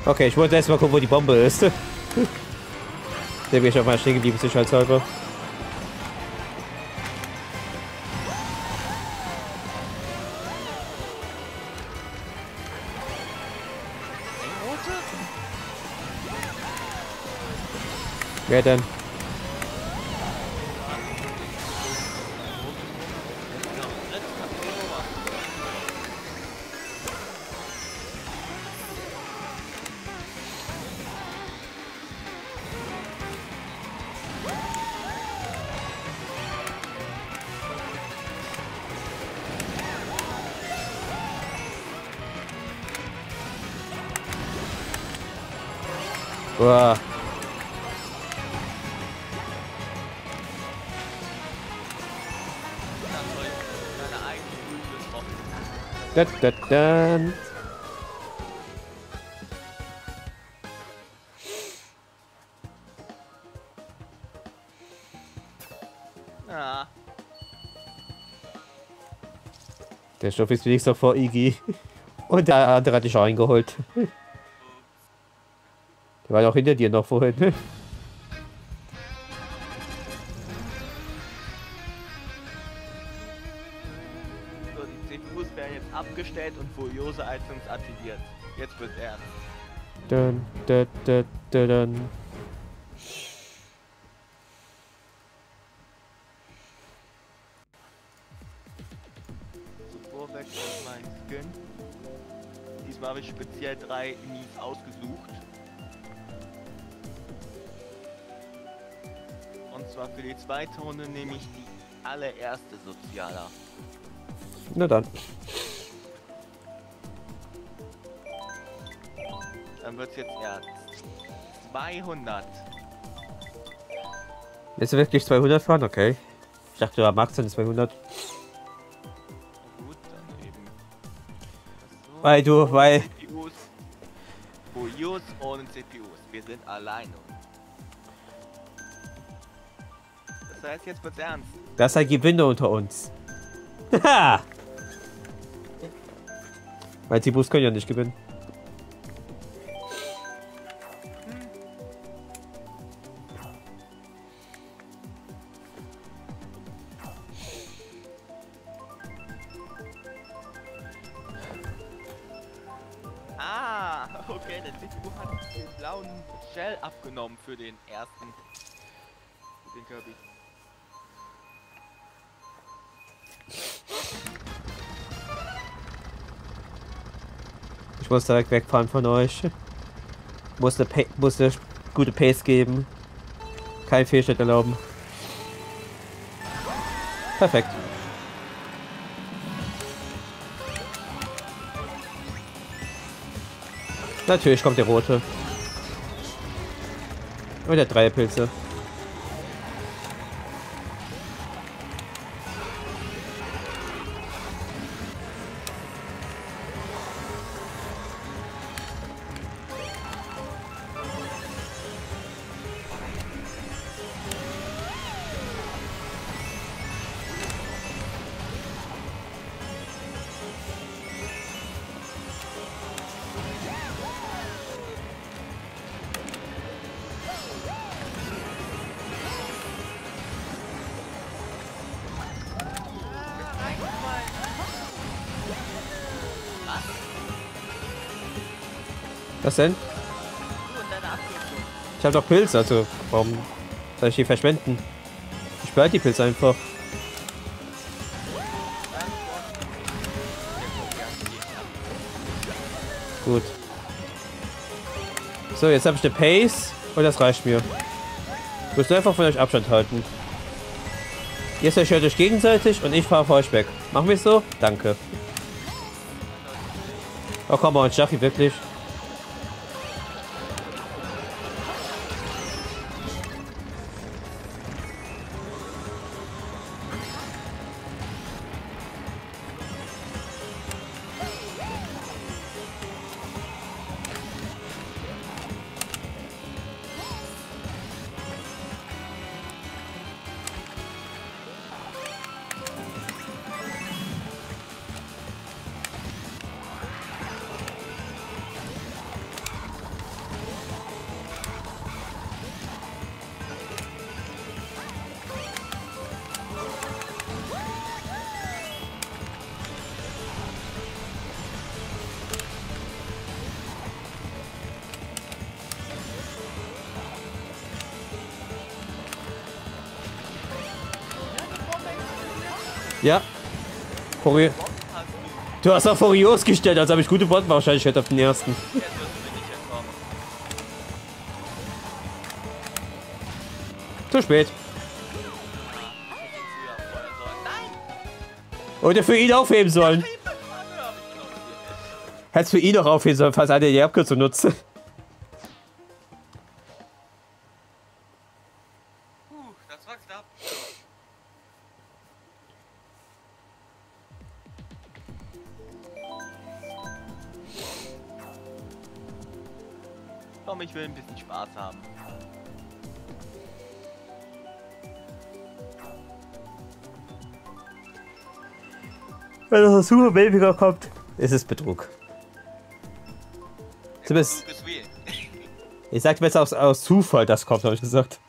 Okay, ich wollte erst mal gucken, wo die Bombe ist. Der bin ich auf mal stehen geblieben, sicherheitshalber. Wer denn? Da, da, da. Der Stoff ist wenigstens noch vor Iggy. Und der andere hat dich eingeholt. Der war noch hinter dir noch vorhin. Abgestellt und furiose Items aktiviert. Jetzt wird's ernst. Dun, dun, dun, dun, dun. Wechseln. habe ich speziell drei Mies ausgesucht. Und zwar für die zweite Runde nehme ich die allererste Sozialer. Na dann. Dann wird es jetzt erst 200. Willst du wirklich 200 fahren? Okay. Ich dachte, du magst dann 200. Gut, dann eben. So. Weil du, weil... CPUs. Furios ohne CPUs. Wir sind alleine. Das heißt, jetzt wird's ernst. Das ist ein Gewinner unter uns. Haha! Weil die Bus können ja nicht gewinnen. Muss direkt wegfahren von euch. Muss eine, muss eine gute Pace geben. Kein Fehlschritt erlauben. Perfekt. Natürlich kommt der rote. Und der Dreierpilze. Was denn? Ich habe doch Pilze, also warum soll ich die verschwenden? Ich behalte die Pilze einfach. Gut. So, jetzt habe ich eine Pace und das reicht mir. Müsst ihr einfach von euch Abstand halten. Ihr zerstört euch gegenseitig und ich fahre vor euch weg. Machen wir es so? Danke. Oh komm mal, Jackie, wirklich. Ja. Furi du. hast auf Furios gestellt, also habe ich gute Bombenwahrscheinlichkeit auf den ersten. Zu spät. Oder für ihn aufheben sollen. Hättest für ihn auch aufheben sollen, falls einer die Abkürzung nutzt. Wenn das Super Babyger kommt, ist es Betrug. Zumindest, ich sagte jetzt aus, aus Zufall, das kommt, habe ich gesagt.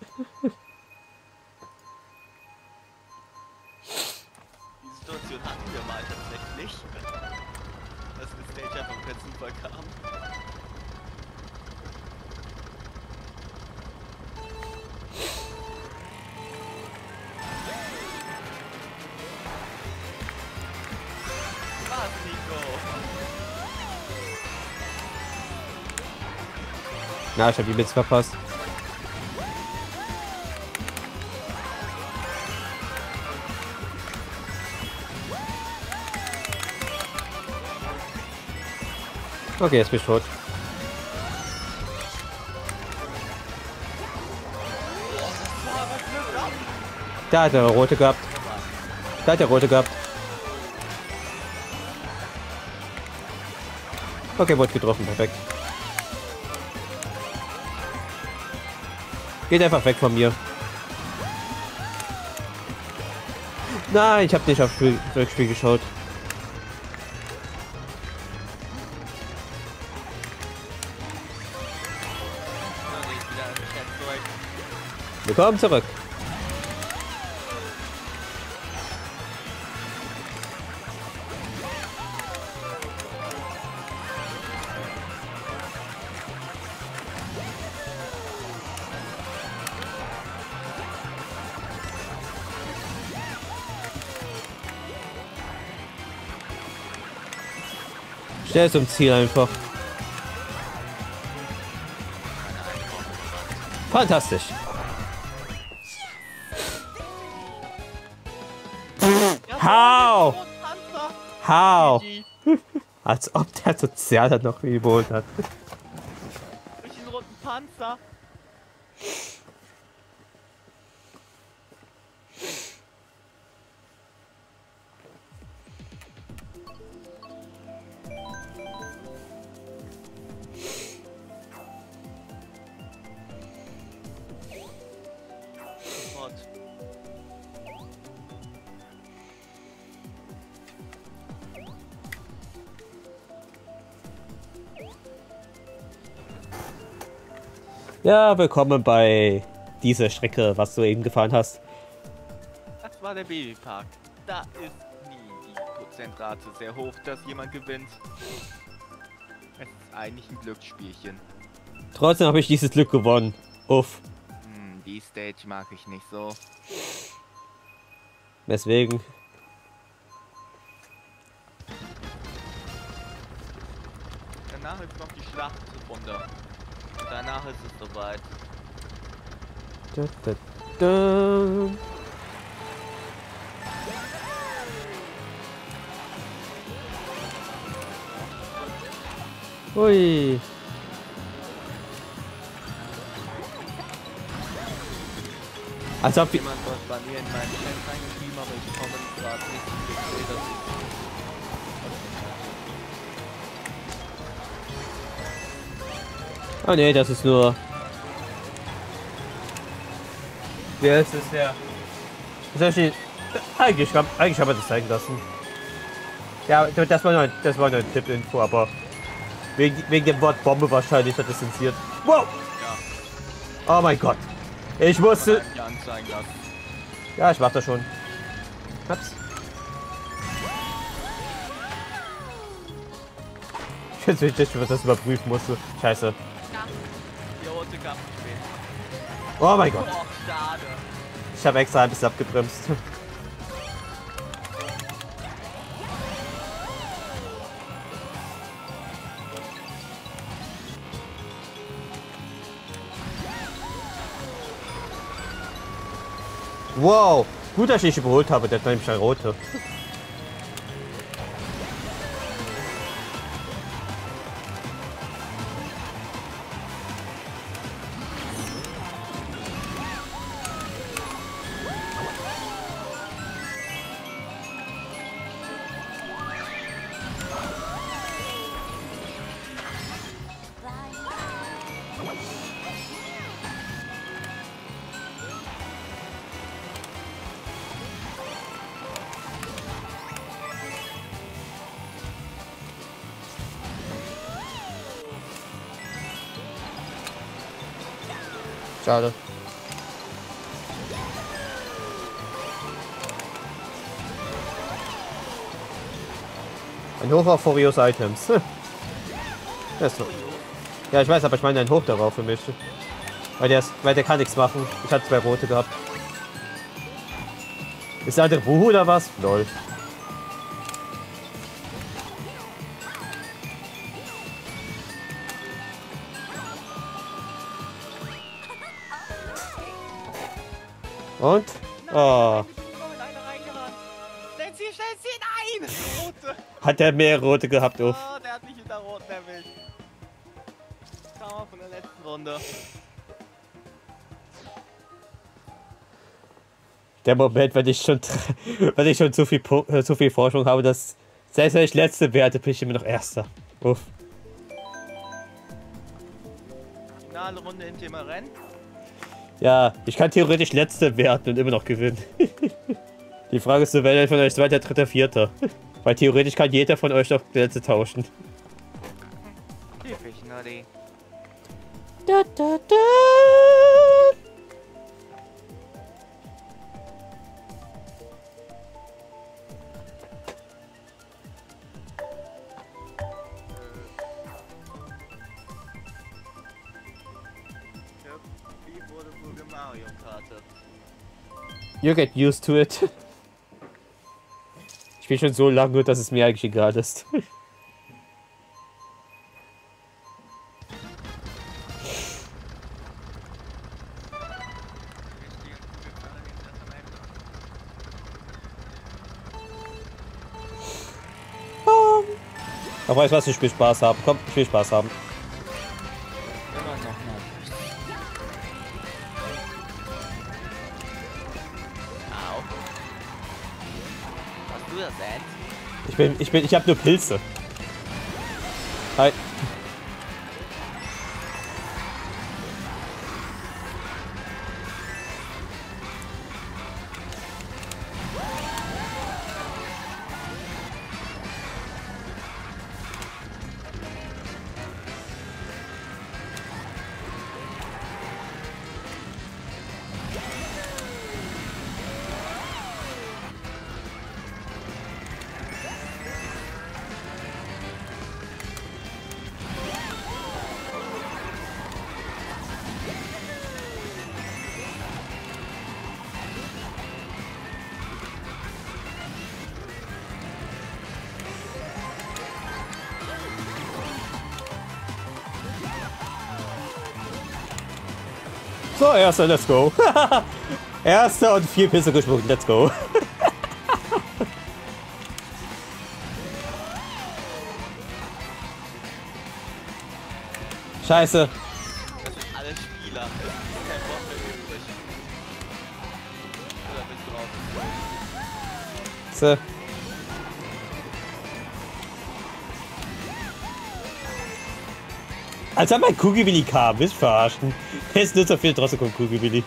Na, ich habe die Blitz verpasst. Okay, jetzt bin ich tot. Da hat er rote gehabt. Da hat er rote gehabt. Okay, wurde getroffen, perfekt. Geht einfach weg von mir. Nein, ich habe nicht auf Spiel, geschaut. Willkommen zurück. Schnell zum Ziel einfach. Fantastisch. How? How? Als ob der Sozialer noch überholt hat. Ja, willkommen bei dieser Strecke, was du eben gefahren hast. Das war der Babypark. Da ist nie die Prozentrate sehr hoch, dass jemand gewinnt. Es ist eigentlich ein Glücksspielchen. Trotzdem habe ich dieses Glück gewonnen. Uff. Hm, die Stage mag ich nicht so. Deswegen. Danach ist noch die Schlachtrunde. Und danach ist soweit. Da, da, da. Ui. Als ob. Jemand was bei mir in meinen Chat reingeschrieben, aber ich komme gerade nicht zu dem dass ich... Oh ne, das ist nur... Wer ist es der? Das ist eigentlich, eigentlich kann man das zeigen lassen. Ja, das war nur ein, das war nur ein Tipp-Info, aber wegen, wegen dem Wort Bombe wahrscheinlich hat es zensiert. Wow! Ja, Oh mein Gott. Ich musste... Ja, ich mach das schon. Ups. Ich wichtig, dass ich das überprüfen musste. Scheiße. Oh mein Gott. Ich habe extra ein bisschen abgebremst. Wow, gut, dass ich überholt habe, der hat nämlich eine rote. over for use items. Hm. Ja, ich weiß, aber ich meine ein Hoch darauf für mich. Weil der, ist, weil der kann nichts machen. Ich hatte zwei rote gehabt. Ist der andere Buhu oder was? Lol. Und? Oh. Hat er mehr rote gehabt, uff. Oh, der hat mich hinter Roten erwischt. Trauma von der letzten Runde. Der Moment, wenn ich schon, wenn ich schon zu viel, äh, zu viel Forschung habe, dass selbst wenn ich letzte werde, bin ich immer noch erster. Uff. Finale Runde in Thema Rennen. Ja, ich kann theoretisch letzte werden und immer noch gewinnen. Die Frage ist wer von euch zweiter, dritter, vierter. Weil theoretisch kann jeder von euch noch Plätze tauschen. Typisch, Noddy. Da, da, da. You get used to it. Ich bin schon so lange, dass es mir eigentlich egal ist. Ende. Aber weißt du was, ich will Spaß haben. Komm, ich will Spaß haben. Ich bin, ich bin, ich habe nur Pilze. Hi. Erster, let's go. erster und vier Pilze gespuckt, let's go. Scheiße. Als ob mein Kugelwilli kam, ist verarschen. Es ist nur so viel, trotzdem kommt Kugelwilli.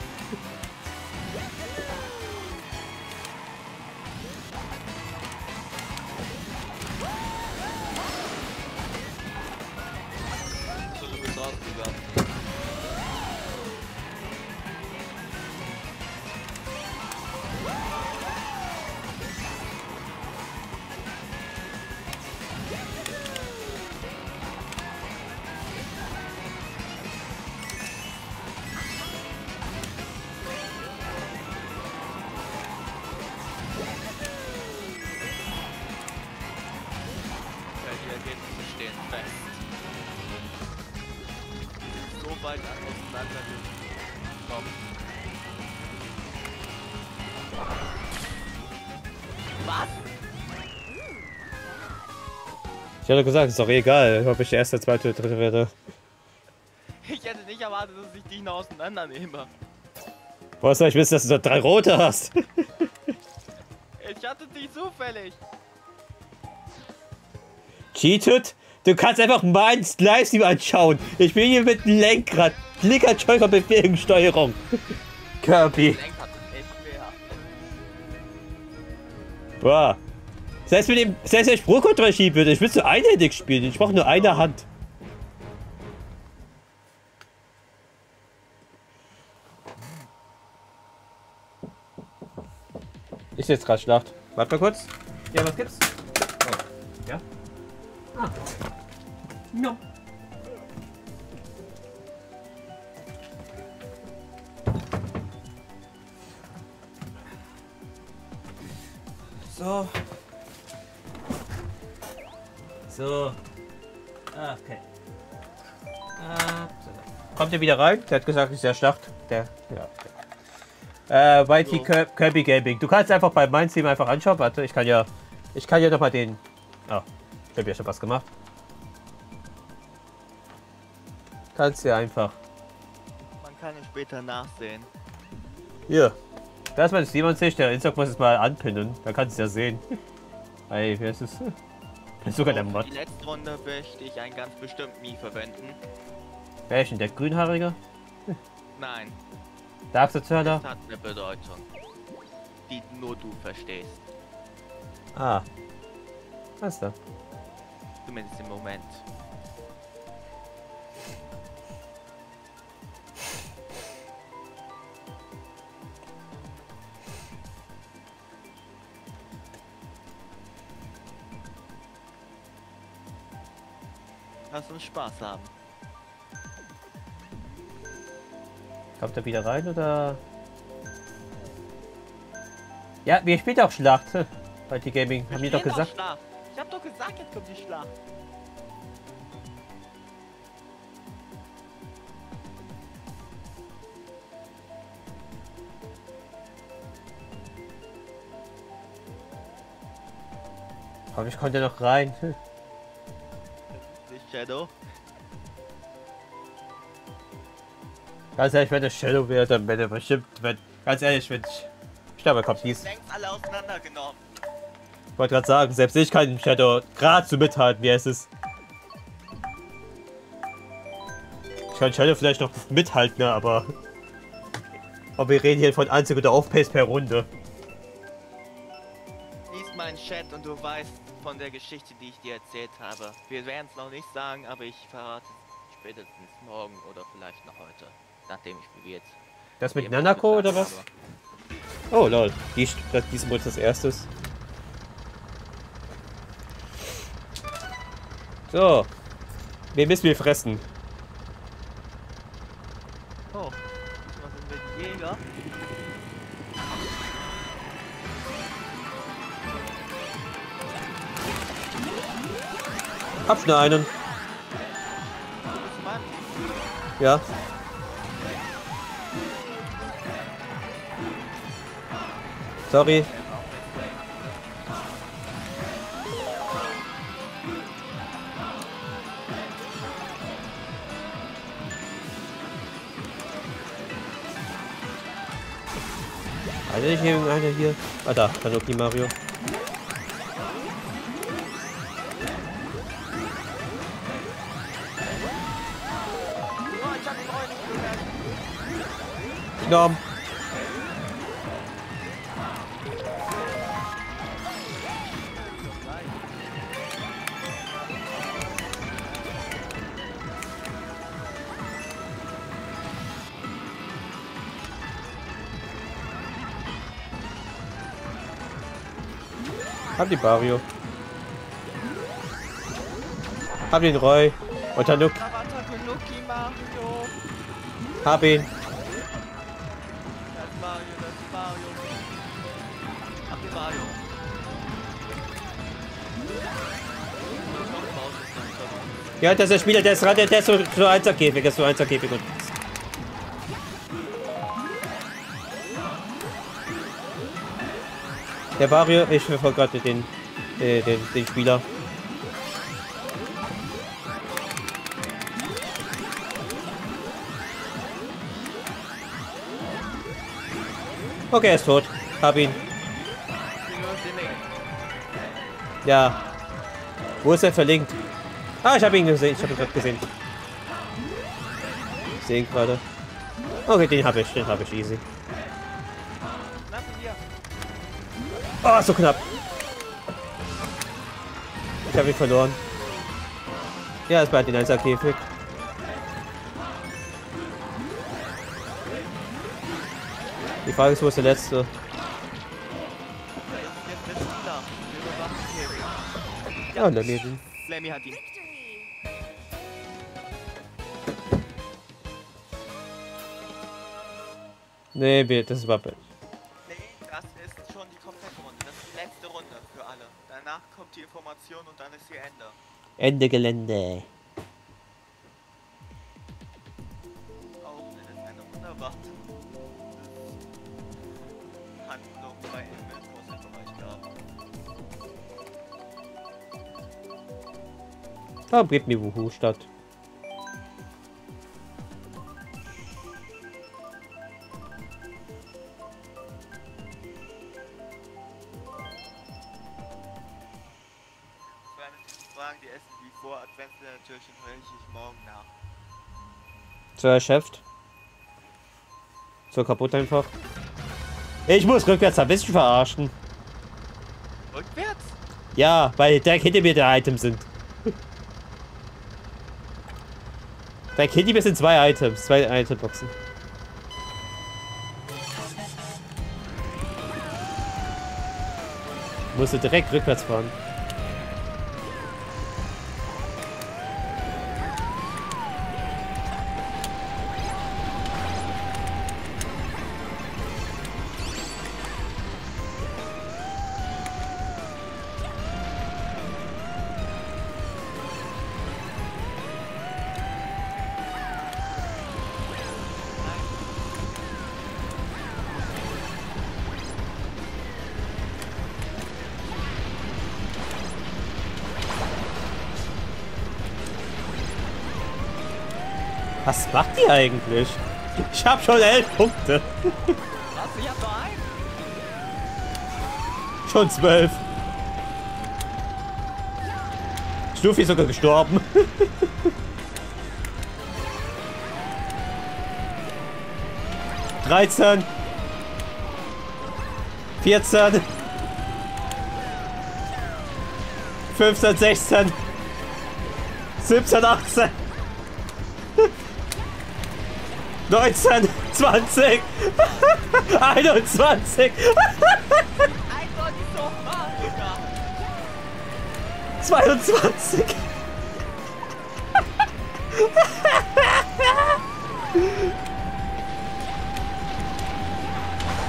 Gekommen. Was? Ich hatte gesagt, ist doch egal, ob ich der erste, zweite, dritte werde. Ich hätte nicht erwartet, dass ich dich noch auseinandernehme. Woher soll ich wissen, dass du da drei rote hast? Ich hatte dich zufällig. Cheated? Du kannst einfach meinen Livestream anschauen. Ich bin hier mit dem Lenkrad. Linker Joy-Con Bewegungssteuerung. Kirby. Boah. Selbst mit dem, selbst wenn ich Pro Controller schieben würde, ich will nur einhändig spielen. Ich brauche nur eine Hand. Ist jetzt gerade Schlacht. Warte mal kurz. Ja, was gibt's? Oh. Ja? Ah. Ja. So. So. Ah, Okay. Ah, so. Kommt er wieder rein? Der hat gesagt, es ist der Schlacht. Der. Ja. Okay. Äh, YT So. Kir- Kirby Gaming. Du kannst einfach bei meinem Team einfach anschauen. Warte, ich kann ja. Ich kann ja nochmal den. Oh, ich habe ja schon was gemacht. Kannst ja einfach. Man kann ihn später nachsehen. Hier. Da ist mein Steam-Ansicht. Der Instagram muss es mal anpinnen. Da kannst du es ja sehen. Ey, wer ist es? Das ist sogar der Mod. Die letzte Runde möchte ich einen ganz bestimmten Mii verwenden. Welchen? Der Grünhaarige? Nein, Darf der Turner? das hat eine Bedeutung. Die nur du verstehst. Ah. Was ist da? Zumindest im Moment. Lass uns Spaß haben. Kommt er wieder rein oder? Ja, wir spielen auch Schlacht. Bei die Gaming. Haben die doch gesagt. Schlacht. Ich hab doch gesagt, jetzt kommt die Schlacht. Aber ich konnte noch rein. Shadow. Ganz ehrlich, wenn der Shadow wäre, dann wäre der bestimmt. Wenn, ganz ehrlich, wenn ich. Er kommt dies. Längst alle auseinandergenommen. Ich wollte gerade sagen, selbst ich kann den Shadow gerade so mithalten, wie es ist. Ich kann Shadow vielleicht noch mithalten, ne, aber. Aber wir reden hier von Anzug oder Aufpace per Runde. Lies meinen Chat und du weißt von der Geschichte, die ich dir erzählt habe. Wir werden es noch nicht sagen, aber ich verrate es spätestens morgen oder vielleicht noch heute. Nachdem ich jetzt. Das mit Nanako oder was? habe. Oh lol, die, das, diesen Mod als erstes. So. Wen müssen wir fressen? Oh, was sind wir Jäger? Mann. Ja. Sorry. Hatte nicht irgendeiner hier? Ah da, Tanuki Mario. Genommen. Hab die Barrio. Hab den Roy. Und Tanuki. Hab ihn. Ja, das ist der Spieler, der ist ran, der ist so, so 1er Käfig, ist so 1er Käfig und. Der Vario, ich verfolge gerade den, äh, den, den Spieler. Okay, er ist tot. Hab ihn. Ja. Wo ist er verlinkt? Ah, ich habe ihn gesehen. Ich habe ihn gerade gesehen. Ich sehe ihn gerade. Okay, den habe ich. Den habe ich easy. Oh, so knapp. Ich habe ihn verloren. Ja, es bleibt in einer Käfig. Die Frage ist, wo ist der letzte? Ja, und daneben. Hat ihn. Nee, wir- das ist Wappe. Nee, das ist schon die komplette Runde. Das ist die letzte Runde für alle. Danach kommt die Information und dann ist hier Ende. Ende Gelände. Auch wenn es eine wunderbar. angeflogen bei im Großbereich da. Da bleibt mir Wuhu statt. So erschöpft. So kaputt einfach. Ich muss rückwärts ein bisschen verarschen. Rückwärts? Ja, weil direkt hinter mir die Items sind. Direkt hinter mir sind zwei Items, zwei Itemboxen. Musst du direkt rückwärts fahren. Was macht die eigentlich? Ich hab schon elf Punkte. Schon zwölf. Stufi ist sogar gestorben. Dreizehn. Vierzehn. Fünfzehn, sechzehn. Siebzehn, achtzehn. 19, 20, 21, Eindeutig so wahr, Digga. 22.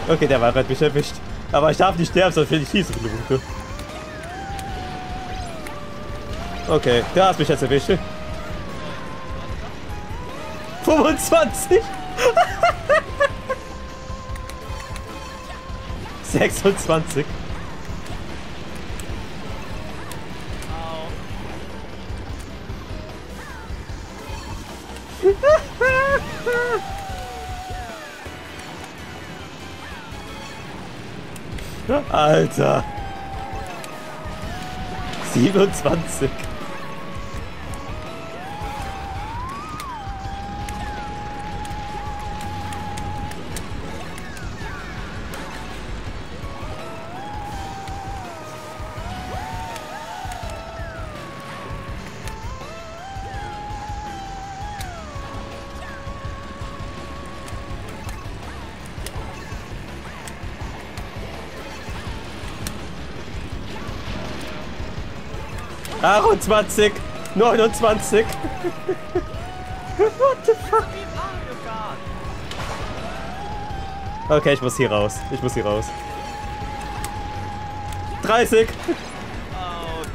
Okay, der war gerade erwischt. Aber ich darf nicht sterben, sonst finde ich viele Punkte. Okay, der hat mich jetzt erwischt. 25. 26. Au. Alter. 27. Achtundzwanzig, 29. What the fuck? Okay, ich muss hier raus. Ich muss hier raus. 30. Autsch.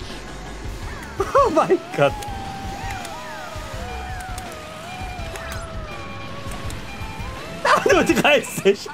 Oh mein Gott. Nur 30.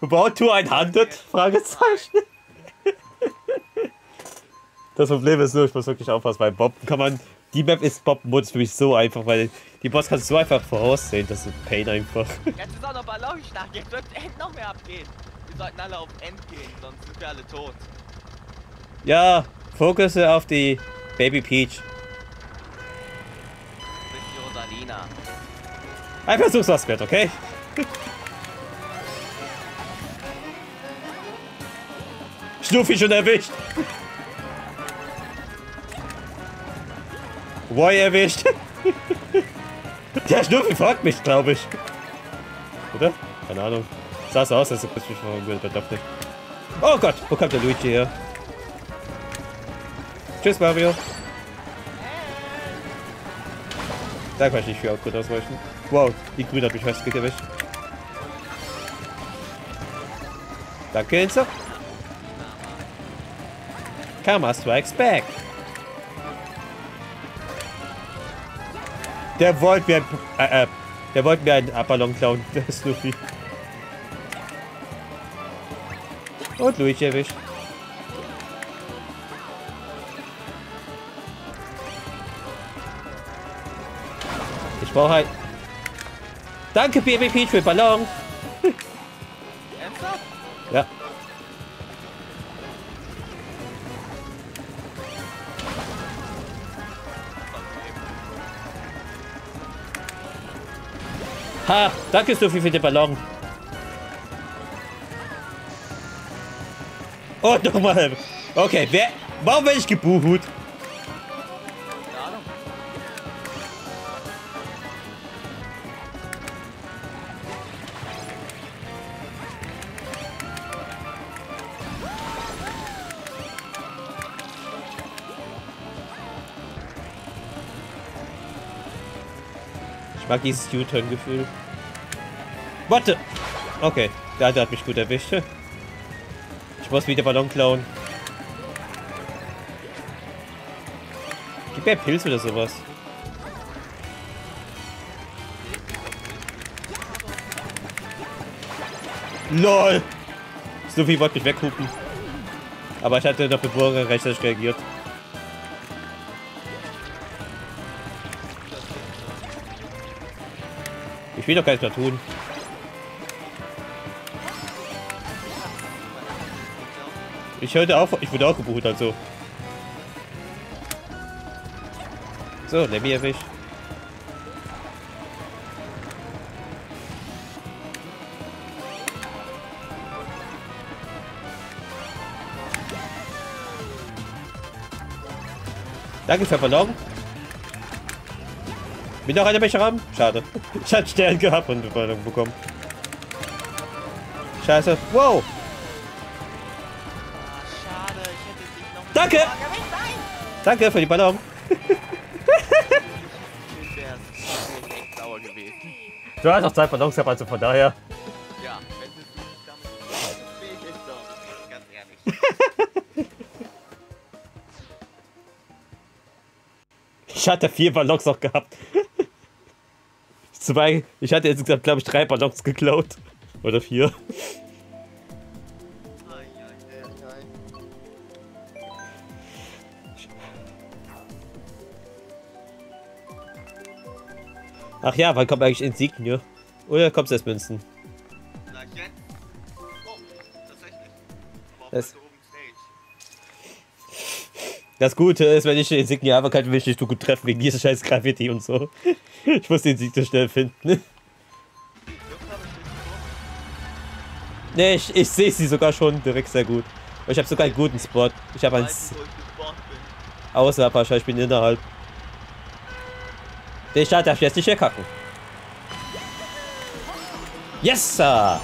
About to 100? Fragezeichen. Das Problem ist nur, ich muss wirklich aufpassen, bei Bob kann man. Die Map ist Bob-Modus für mich so einfach, weil die Boss kannst du so einfach voraussehen. Das ist ein Pain einfach. Jetzt ist auch noch Ballonschlag, jetzt wird End noch mehr abgehen. Wir sollten alle auf End gehen, sonst sind wir alle tot. Ja, fokusse auf die Baby Peach. Rosalina. Ein Versuch was wert, okay? Schnuffi schon erwischt. Roy erwischt. Der Schnuffi fragt mich, glaube ich. Oder? Keine Ahnung. Sah so aus, als ob ich mich fragen würde, verdammt nicht. Oh Gott, wo kommt der Luigi her? Tschüss, Mario. Da kann ich nicht für gut ausweichen. Wow, die Grün hat mich festgewischt. Danke, Insa. Karma strikes back. Der wollte mir ein, äh, äh, der wollte mir einen Ballon klauen, der Luffy. Und Luigi erwischt. Ich brauche halt... Danke, Baby Peach, für Ballon. Ja. Ha, danke Sophie für den Ballon. Und nochmal. Okay, wer, warum werde ich gebucht? Dieses U-Turn-Gefühl. Warte! Okay, der Alte hat mich gut erwischt. Ich muss wieder Ballon klauen. Gib mir Pilz oder sowas. LOL! Snoopy wollte mich weghupen. Aber ich hatte noch mit Burger rechtzeitig reagiert. Ich will doch gar nichts mehr tun. Ich hörte auf, ich wurde auch gebucht, also. So, Lemmy erwischt. Danke für Ballon. Will noch einer Becher haben? Schade. Ich hatte Stern gehabt und Ballon bekommen. Scheiße. Wow. Schade, ich hätte dich noch mit Danke. Danke für die Ballon. Du hast noch zwei Ballons gehabt, also von daher. Ja, wenn es nicht damit fähig ist, doch. Ganz ehrlich. Ich hatte vier Ballons noch gehabt. Zwei. Ich hatte insgesamt, glaube ich, drei Ballons geklaut. Oder vier. Ach ja, wann kommt eigentlich Insignia? Oder kommt es erst Münzen? Jetzt. Oh, Das-. Das Gute ist, wenn ich Insignia habe, kann ich mich nicht so gut treffen wegen dieser scheiß Graffiti und so. Ich muss die Insignia schnell finden. Ne, ich, ich sehe sie sogar schon direkt sehr gut. Und ich habe sogar einen guten Spot. Ich habe bin. außerhalb wahrscheinlich, ich bin innerhalb. Den Start darf ich jetzt nicht verkacken. Yes, Sir!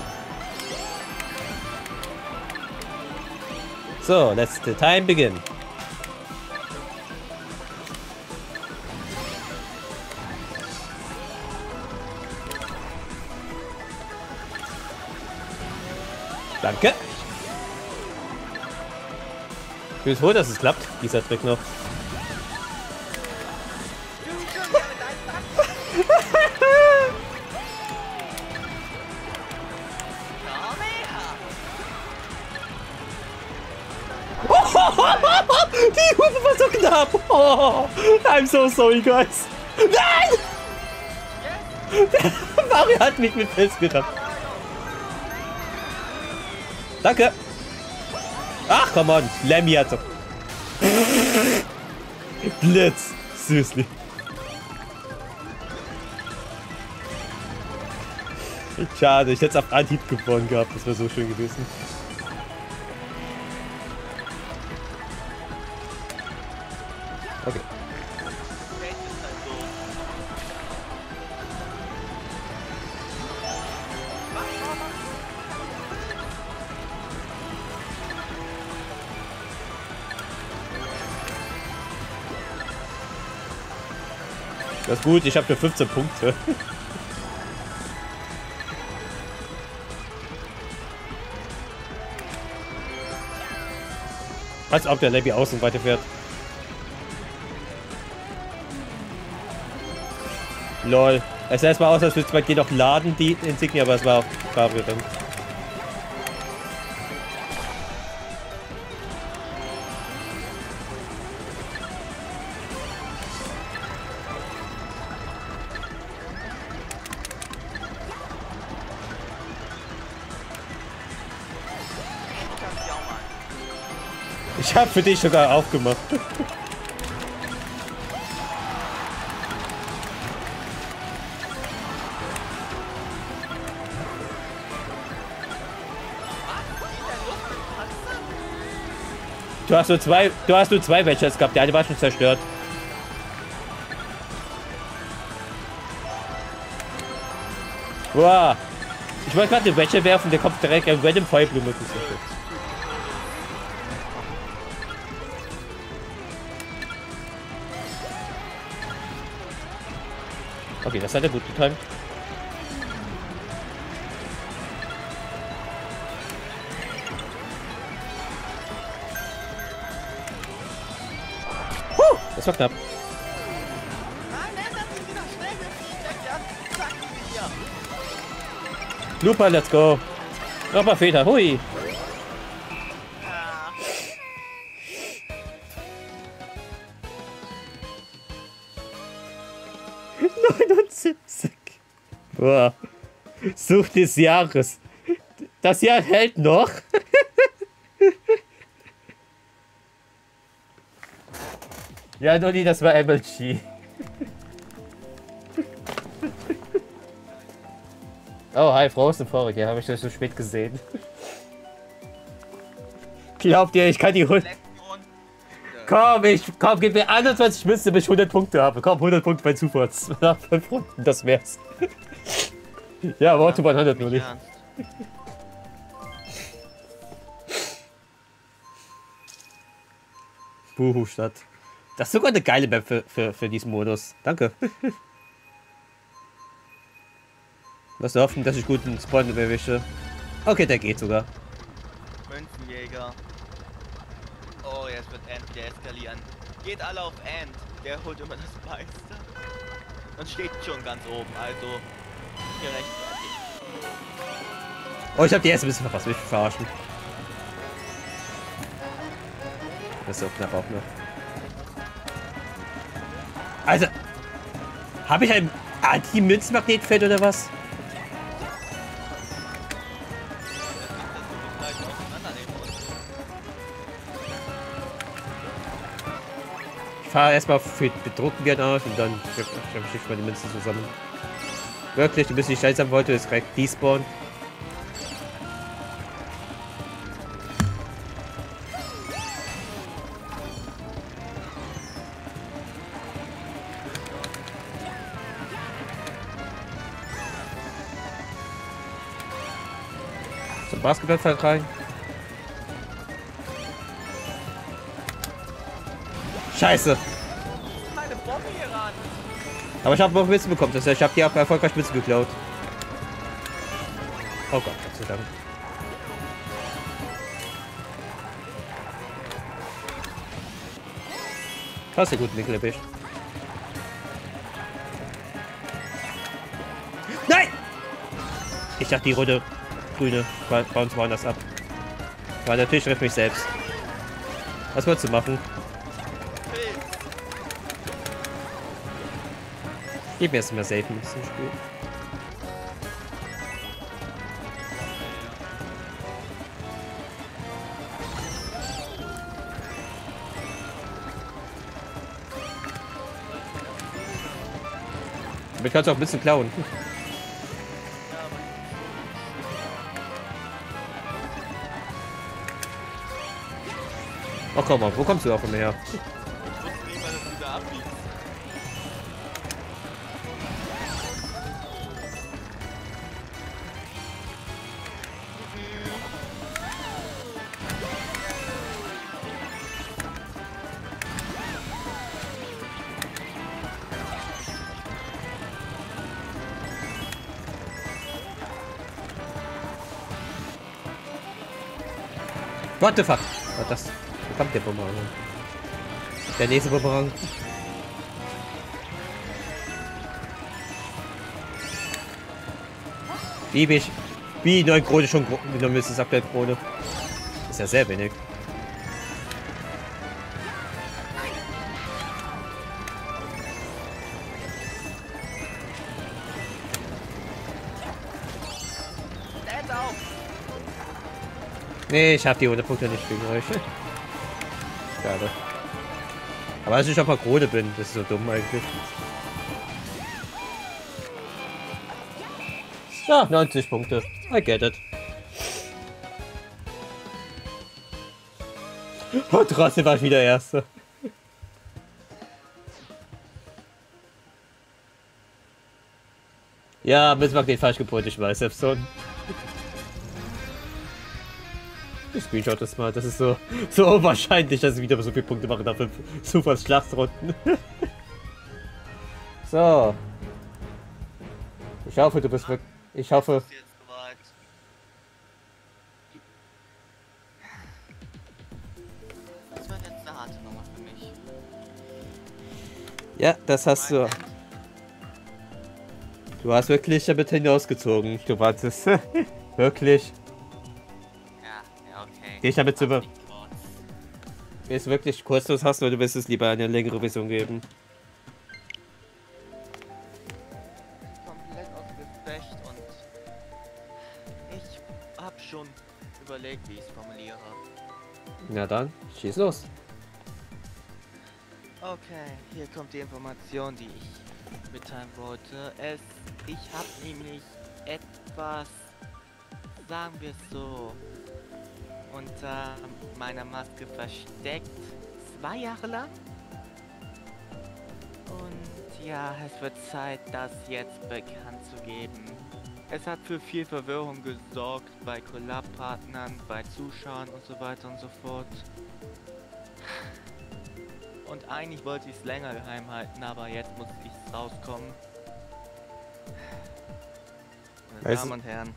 So, let's the time begin. Danke. Ich bin froh, dass es klappt, dieser Trick noch. Die Hufe war so knapp. Oh, I'm so sorry, guys. Nein! Mario hat mich mit Pilz gehabt. Danke. Ach, come on. Lemmy hat so. Blitz. Seriously. Schade, ich hätte es auf Anhieb gewonnen gehabt. Das wäre so schön gewesen. Okay. Das ist gut, ich habe nur 15 Punkte. Als ob der Levy außen weiterfährt. Lol. Es sah erstmal aus, als würde es bei dir noch laden, die Insignia, aber es war auch Kabel drin. Ich für dich sogar aufgemacht. Du hast nur zwei, du hast nur zwei Matches gehabt. Der eine war schon zerstört. Wow. Ich wollte gerade eine Wäsche werfen, der kommt direkt ein random Feuerblume. Das Okay, das hat er gut getan. Huh, das war knapp. Looper, let's go. Nochmal Väter, hui. Boah. Such des Jahres. Das Jahr hält noch. ja, Noni, das war MLG. Oh, hi, Frozen Vorig. Ja, habe ich das so spät gesehen. Glaubt ihr, ich kann die 100... Lektion. Komm, ich, komm, gib mir 21 Münzen, bis ich 100 Punkte habe. Komm, 100 Punkte bei Zufall. Nach 5 Runden, das wär's. Ja, War to 100 nur nicht. Ernst. Buhu Stadt. Das ist sogar eine geile Map für, für, für diesen Modus. Danke. Lass hoffen, dass ich guten Spawn erwische. Okay, der geht sogar. Münzenjäger. Oh, jetzt wird Ant wieder eskalieren. Geht alle auf Ant. Der holt immer das meiste. Und steht schon ganz oben, also gerechtfertigt. Oh, ich habe die erste ein bisschen verpasst. Mich verarschen. Das ist so knapp auch noch. Also, habe ich ein Anti-Münzmagnetfeld oder was? Ich fahre erstmal für bedrucken Geld aus und dann schaffe ich mal die Münzen zusammen. Wirklich, du bist nicht seltsam wollte, ist direkt despawn. Zum Basketballfeld rein. Scheiße. Aber ich habe noch Münzen bekommen. Das heißt, ich habe die auch erfolgreich Münzen geklaut. Oh Gott, Gott sei Dank. Hast du gut Nickel erwischt. Nein! Ich dachte, die rote, grüne bauen uns woanders ab. Weil natürlich trifft mich selbst. Was wolltest du machen? Gib mir erstmal safe ein bisschen Spiel. Damit kannst du auch ein bisschen klauen. Ach komm mal, wo kommst du da von her? What the fuck? Was das? Wo kommt der Bumerang? Der nächste Bumerang. Wie mich. Wie 9 Krone schon genommen ist, ist aktuell Krone. Ist ja sehr wenig. Nee, ich hab die 100 Punkte nicht euch. Schade. Aber als ich mal Krone bin, das ist so dumm eigentlich. Ja, 90 Punkte. I get it. Und trotzdem war ich wieder Erster. Ja, Bismarck den falsch gepolt, ich weiß, selbst screenshot das mal, das ist so, so unwahrscheinlich, dass ich wieder so viele Punkte mache nach fünf Zufallsschlachtrunden. so. Ich hoffe, du bist wirklich. Ich hoffe. Ist jetzt soweit. Das wird jetzt eine harte Nummer für mich. Ja, das hast du. Du hast wirklich damit hinausgezogen. Du wartest. wirklich. Ja, ja, okay. Geh ich damit zu über. Kurz. Ist wirklich kurzlos hast oder willst du es lieber eine längere Version geben? komplett aus Gefecht und ich hab schon überlegt, wie ich es formuliere. Na dann, schieß los. Okay, hier kommt die Information, die ich mitteilen wollte. Es, ich habe nämlich etwas, sagen wir es so, unter meiner Maske versteckt, zwei Jahre lang. Und ja, es wird Zeit, das jetzt bekannt zu geben. Es hat für viel Verwirrung gesorgt bei Collab-Partnern, bei Zuschauern und so weiter und so fort. Und eigentlich wollte ich es länger geheim halten, aber jetzt muss ich rauskommen. Meine Damen und Herren.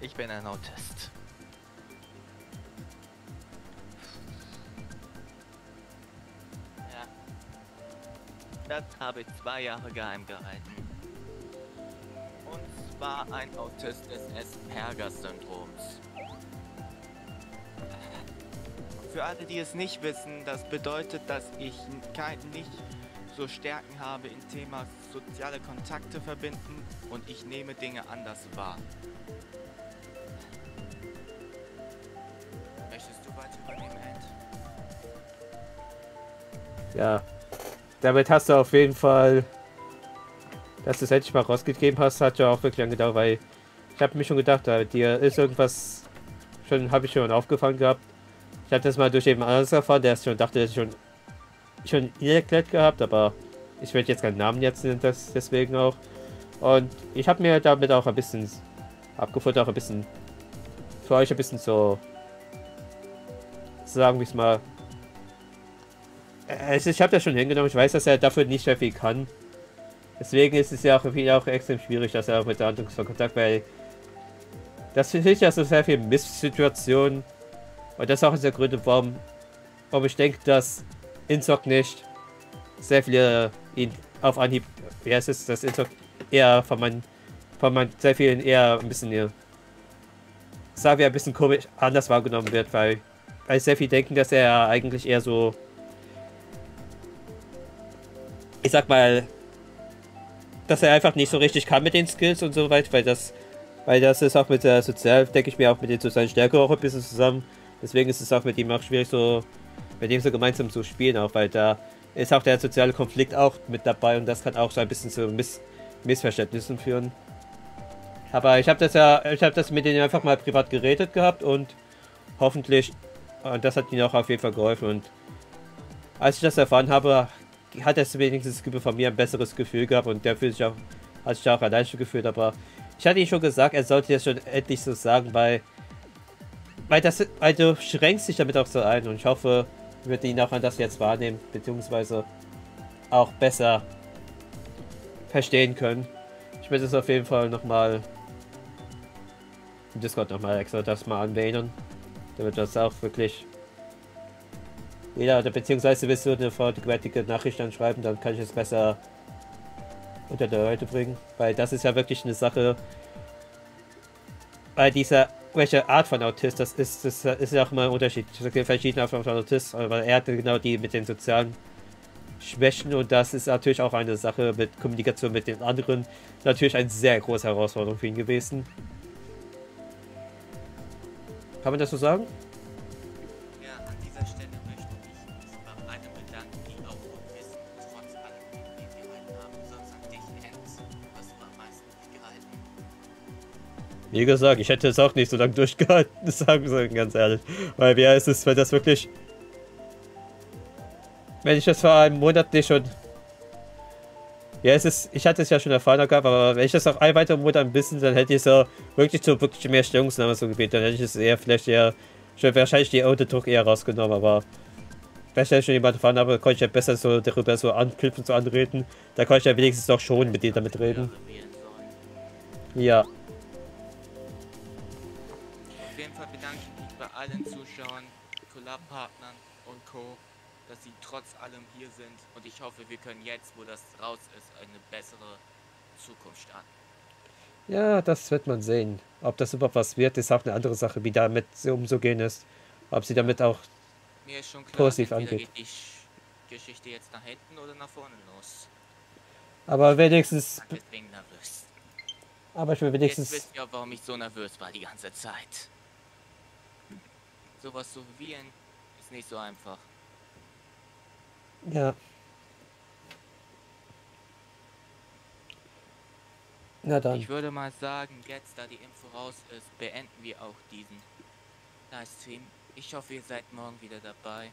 Ich bin ein Autist. Ja. Das habe ich zwei Jahre geheim gehalten. Und zwar ein Autist des Asperger-Syndroms. Für alle, die es nicht wissen, das bedeutet, dass ich nicht so Stärken habe im Thema soziale Kontakte verbinden und ich nehme Dinge anders wahr. Ja. Damit hast du auf jeden Fall, dass du es endlich mal rausgegeben hast, hat ja auch wirklich lange gedauert, weil ich habe mir schon gedacht, da dir ist irgendwas schon, habe ich schon aufgefangen gehabt. Ich hatte das mal durch jemand anderes erfahren, der es schon dachte, dass ich schon schon erklärt gehabt, aber ich werde jetzt keinen Namen jetzt nennen, das deswegen auch. Und ich habe mir damit auch ein bisschen abgefunden, auch ein bisschen für euch ein bisschen so sagen wir es mal also ich habe das schon hingenommen. Ich weiß, dass er dafür nicht sehr viel kann. Deswegen ist es ja auch auch extrem schwierig, dass er auch mit der Handlung so Kontakt, weil das finde ich ja so sehr viel Misssituationen. Und das ist auch der Gründe, warum, warum ich denke, dass Insock nicht sehr viele ihn auf Anhieb, heißt es, dass Insock eher von man, von man sehr vielen eher ein bisschen, eher, sagen wir, ein bisschen komisch anders wahrgenommen wird, weil, weil sehr viel denken, dass er eigentlich eher so ich sag mal, dass er einfach nicht so richtig kann mit den Skills und so weiter, weil das, weil das ist auch mit der Sozial, denke ich mir, auch mit den sozialen Stärke auch ein bisschen zusammen. Deswegen ist es auch mit ihm auch schwierig, so mit ihm so gemeinsam zu spielen, auch weil da ist auch der soziale Konflikt auch mit dabei und das kann auch so ein bisschen zu Miss Missverständnissen führen. Aber ich habe das ja, ich habe das mit denen einfach mal privat geredet gehabt und hoffentlich, und das hat ihnen auch auf jeden Fall geholfen und als ich das erfahren habe, hat es wenigstens von mir ein besseres Gefühl gehabt und der fühlt sich auch, hat sich auch erleichtert gefühlt, aber ich hatte ihm schon gesagt, er sollte jetzt schon endlich so sagen, weil, weil das, weil du schränkst dich damit auch so ein und ich hoffe, wird ihn auch an das jetzt wahrnehmen, beziehungsweise auch besser verstehen können. Ich werde es auf jeden Fall nochmal im Discord nochmal extra das mal anwählen. Damit das auch wirklich jeder, oder beziehungsweise willst du eine vorgefertigte Nachricht dann schreiben, dann kann ich es besser unter die Leute bringen. Weil das ist ja wirklich eine Sache, bei dieser, welche Art von Autist das ist, das ist ja auch mal ein Unterschied. Es gibt verschiedene Arten von Autist, aber er hatte genau die mit den sozialen Schwächen und das ist natürlich auch eine Sache mit Kommunikation mit den anderen. Natürlich eine sehr große Herausforderung für ihn gewesen. Kann man das so sagen? Wie gesagt, ich hätte es auch nicht so lange durchgehalten, sagen sollen, ganz ehrlich. Weil wie ist es, wenn das wirklich... Wenn ich das vor einem Monat nicht schon... Ja, es ist, ich hatte es ja schon erfahren gehabt, aber wenn ich das auch ein weiterer Monat ein bisschen, dann hätte ich es auch wirklich zu wirklich mehr Stellungnahme so gebeten. Dann hätte ich es eher vielleicht eher, schon wahrscheinlich die Autodruck eher rausgenommen, aber wenn ich ja schon jemanden erfahren habe, konnte ich ja besser so darüber so anknüpfen, so anreden. Da konnte ich ja wenigstens doch schon mit dir damit reden. Ja. Allen Zuschauern, Collab-Partnern und Co., dass sie trotz allem hier sind. Und ich hoffe, wir können jetzt, wo das raus ist, eine bessere Zukunft starten. Ja, das wird man sehen. Ob das überhaupt was wird, ist auch eine andere Sache, wie damit so umzugehen ist. Ob sie damit auch. Mir ist schon klar, Positiv angeht. geht die Sch- Geschichte jetzt nach hinten oder nach vorne los. Aber wenigstens. Ich bin deswegen nervös. Aber ich will Jetzt wenigstens. wisst ihr, warum ich so nervös war die ganze Zeit. Sowas zu wählen ist nicht so einfach. Ja. Na dann. Ich würde mal sagen, jetzt da die Info raus ist, beenden wir auch diesen Livestream. Ich hoffe, ihr seid morgen wieder dabei.